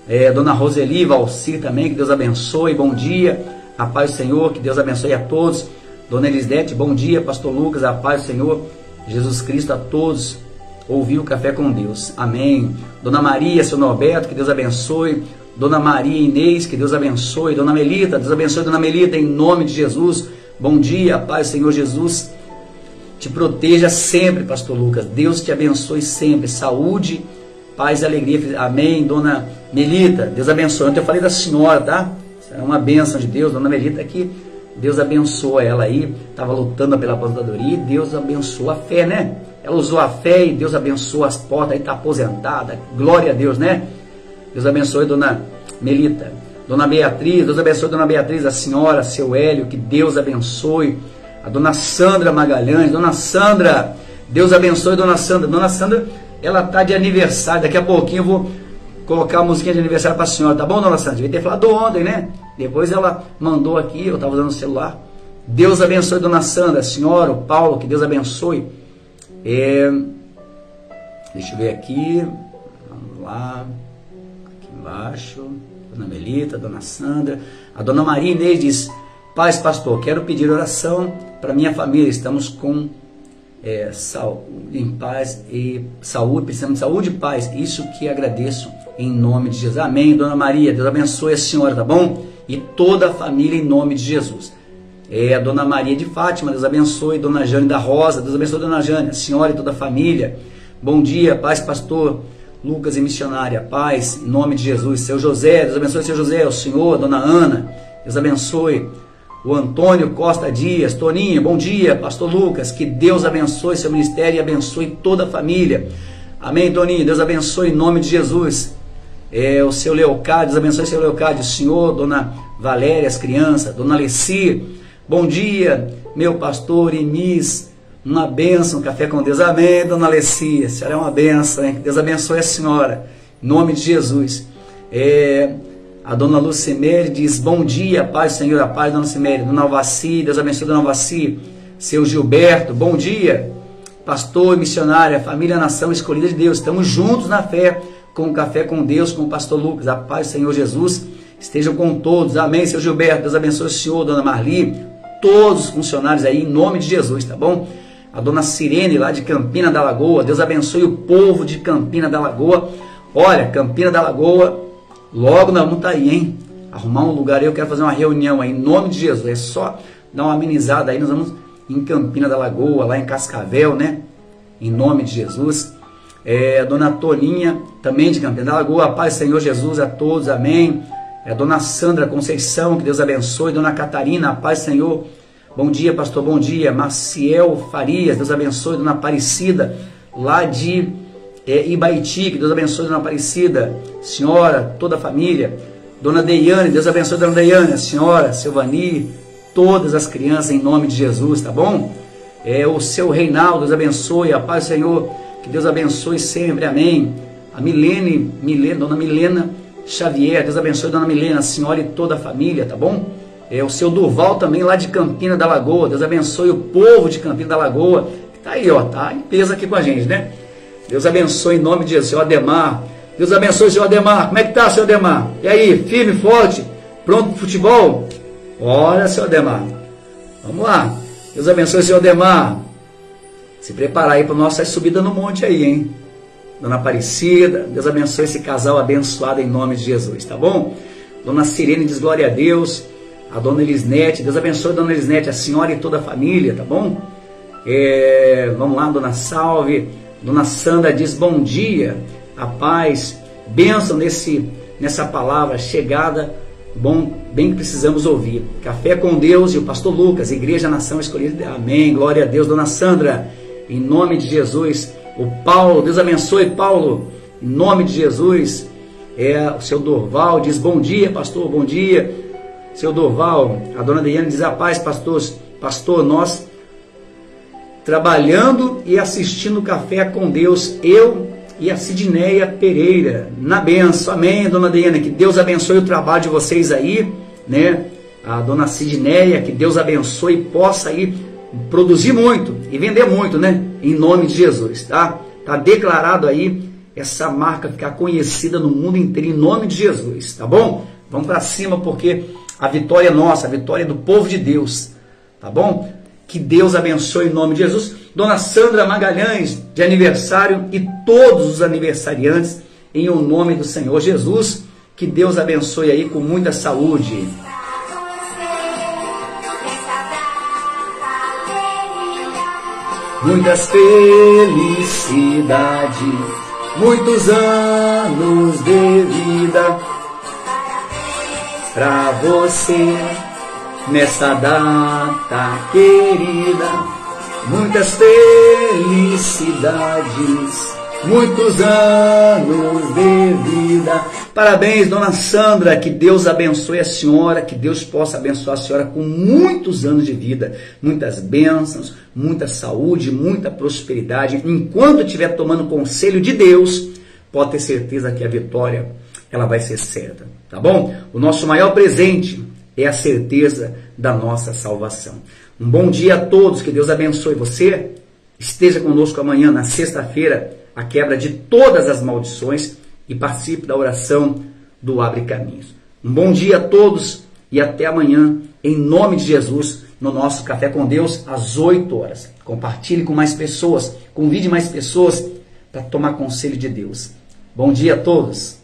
É, dona Roseli, Valci também, que Deus abençoe, bom dia. A paz do Senhor, que Deus abençoe a todos. Dona Elisnete, bom dia. Pastor Lucas, a paz do Senhor. Jesus Cristo a todos. Ouviu o café com Deus. Amém. Dona Maria, seu Norberto, que Deus abençoe. Dona Maria Inês, que Deus abençoe. Dona Melita, Deus abençoe, Dona Melita, em nome de Jesus. Bom dia, Pai, Senhor Jesus. Te proteja sempre, Pastor Lucas. Deus te abençoe sempre. Saúde, paz e alegria. Amém, Dona Melita. Deus abençoe. Ontem eu falei da senhora, tá? É uma bênção de Deus. Dona Melita aqui. Deus abençoa ela aí. Estava lutando pela aposentadoria e Deus abençoa a fé, né? Ela usou a fé e Deus abençoa as portas. Aí está aposentada. Glória a Deus, né? Deus abençoe, Dona Melita. Dona Beatriz, Deus abençoe Dona Beatriz, a senhora, seu Hélio, que Deus abençoe. A Dona Sandra Magalhães, Dona Sandra, Deus abençoe Dona Sandra. Dona Sandra, ela tá de aniversário, daqui a pouquinho eu vou colocar a musiquinha de aniversário para a senhora, tá bom, Dona Sandra? Devia ter falado ontem, né? Depois ela mandou aqui, eu estava usando o celular, Deus abençoe Dona Sandra, a senhora, o Paulo, que Deus abençoe. É, deixa eu ver aqui. Vamos lá. Aqui embaixo. Dona Melita, Dona Sandra. A Dona Maria Inês diz: Paz, pastor, quero pedir oração para minha família. Estamos com é, saúde, em paz e saúde, precisamos de saúde e paz. Isso que agradeço em nome de Jesus. Amém, Dona Maria. Deus abençoe a senhora, tá bom? E toda a família em nome de Jesus. É a Dona Maria de Fátima, Deus abençoe. Dona Jane da Rosa, Deus abençoe Dona Jane, a senhora e toda a família. Bom dia, paz, pastor. Lucas e missionária, paz, em nome de Jesus. Seu José, Deus abençoe seu José, o senhor, Dona Ana, Deus abençoe o Antônio Costa Dias, Toninho, bom dia, Pastor Lucas, que Deus abençoe seu ministério e abençoe toda a família. Amém, Toninho, Deus abençoe em nome de Jesus. É, o seu Leocádio, Deus abençoe seu Leocádio, o senhor, Dona Valéria, as crianças, Dona Alessi, bom dia, meu pastor Miss, uma bênção, café com Deus, amém, Dona Alessi, a senhora é uma bênção, hein? Deus abençoe a senhora, em nome de Jesus. É, a dona Lucimere diz: Bom dia, paz, Senhor, a paz, dona Lucimere. Dona Alvaci, Deus abençoe, dona Alvaci. Seu Gilberto, bom dia. Pastor missionária, família, nação escolhida de Deus. Estamos juntos na fé, com o café com Deus, com o pastor Lucas. A paz, Senhor Jesus, estejam com todos. Amém, seu Gilberto. Deus abençoe o senhor, dona Marli, todos os funcionários aí, em nome de Jesus, tá bom? A dona Sirene, lá de Campina da Lagoa. Deus abençoe o povo de Campina da Lagoa. Olha, Campina da Lagoa Logo nós vamos estar aí, hein? Arrumar um lugar aí, eu quero fazer uma reunião aí, em nome de Jesus. É só dar uma amenizada aí, nós vamos em Campina da Lagoa, lá em Cascavel, né? Em nome de Jesus. É, dona Toninha, também de Campina da Lagoa, paz Senhor Jesus a todos, amém. É dona Sandra Conceição, que Deus abençoe. Dona Catarina, paz Senhor. Bom dia, pastor, bom dia. Maciel Farias, Deus abençoe. Dona Aparecida, lá de é, Ibaiti, que Deus abençoe Dona Aparecida, senhora, toda a família, Dona Deiane, Deus abençoe Dona Deiane, a senhora, Silvani, todas as crianças em nome de Jesus, tá bom? É, o seu Reinaldo, Deus abençoe, a paz do Senhor, que Deus abençoe sempre, amém. A Milene, Milena, Dona Milena Xavier, Deus abençoe Dona Milena, a senhora e toda a família, tá bom? É, o seu Durval também lá de Campina da Lagoa, Deus abençoe o povo de Campina da Lagoa, que tá aí, ó, tá em peso aqui com a gente, né? Deus abençoe em nome de Jesus, seu Ademar. Deus abençoe, seu Ademar. Como é que tá, seu Ademar? E aí, firme, forte? Pronto pro futebol? Olha, seu Ademar. Vamos lá. Deus abençoe, seu Ademar. Se preparar aí para nossa subida no monte aí, hein? Dona Aparecida, Deus abençoe esse casal abençoado em nome de Jesus, tá bom? Dona Sirene diz glória a Deus. A Dona Elisnete, Deus abençoe a Dona Elisnete, a senhora e toda a família, tá bom? É, vamos lá, Dona Salve. Dona Sandra diz bom dia, a paz, bênção nesse, nessa palavra chegada, bom, bem que precisamos ouvir. Café com Deus e o pastor Lucas, Igreja Nação Escolhida. Amém. Glória a Deus, Dona Sandra. Em nome de Jesus. O Paulo, Deus abençoe, Paulo. Em nome de Jesus. É, o seu Dorval diz bom dia, pastor, bom dia. Seu Dorval, a dona Diana diz a paz, pastor. Pastor, nós trabalhando e assistindo Café com Deus, eu e a Sidneia Pereira, na benção, amém, dona Diana, que Deus abençoe o trabalho de vocês aí, né, a dona Sidneia, que Deus abençoe e possa aí produzir muito e vender muito, né, em nome de Jesus, tá? Tá declarado aí essa marca ficar conhecida no mundo inteiro em nome de Jesus, tá bom? Vamos para cima porque a vitória é nossa, a vitória é do povo de Deus, tá bom? Que Deus abençoe em nome de Jesus. Dona Sandra Magalhães, de aniversário, e todos os aniversariantes, em o nome do Senhor Jesus. Que Deus abençoe aí com muita saúde. Muitas felicidades, muitos anos de vida para você nessa data querida. Muitas felicidades, muitos anos de vida. Parabéns, dona Sandra, que Deus abençoe a senhora, que Deus possa abençoar a senhora com muitos anos de vida, muitas bênçãos, muita saúde, muita prosperidade. Enquanto estiver tomando conselho de Deus, pode ter certeza que a vitória ela vai ser certa, tá bom? O nosso maior presente é a certeza da nossa salvação. Um bom dia a todos, que Deus abençoe você. Esteja conosco amanhã, na sexta-feira, a quebra de todas as maldições e participe da oração do Abre Caminhos. Um bom dia a todos e até amanhã, em nome de Jesus, no nosso Café com Deus, às 8 horas. Compartilhe com mais pessoas, convide mais pessoas para tomar conselho de Deus. Bom dia a todos!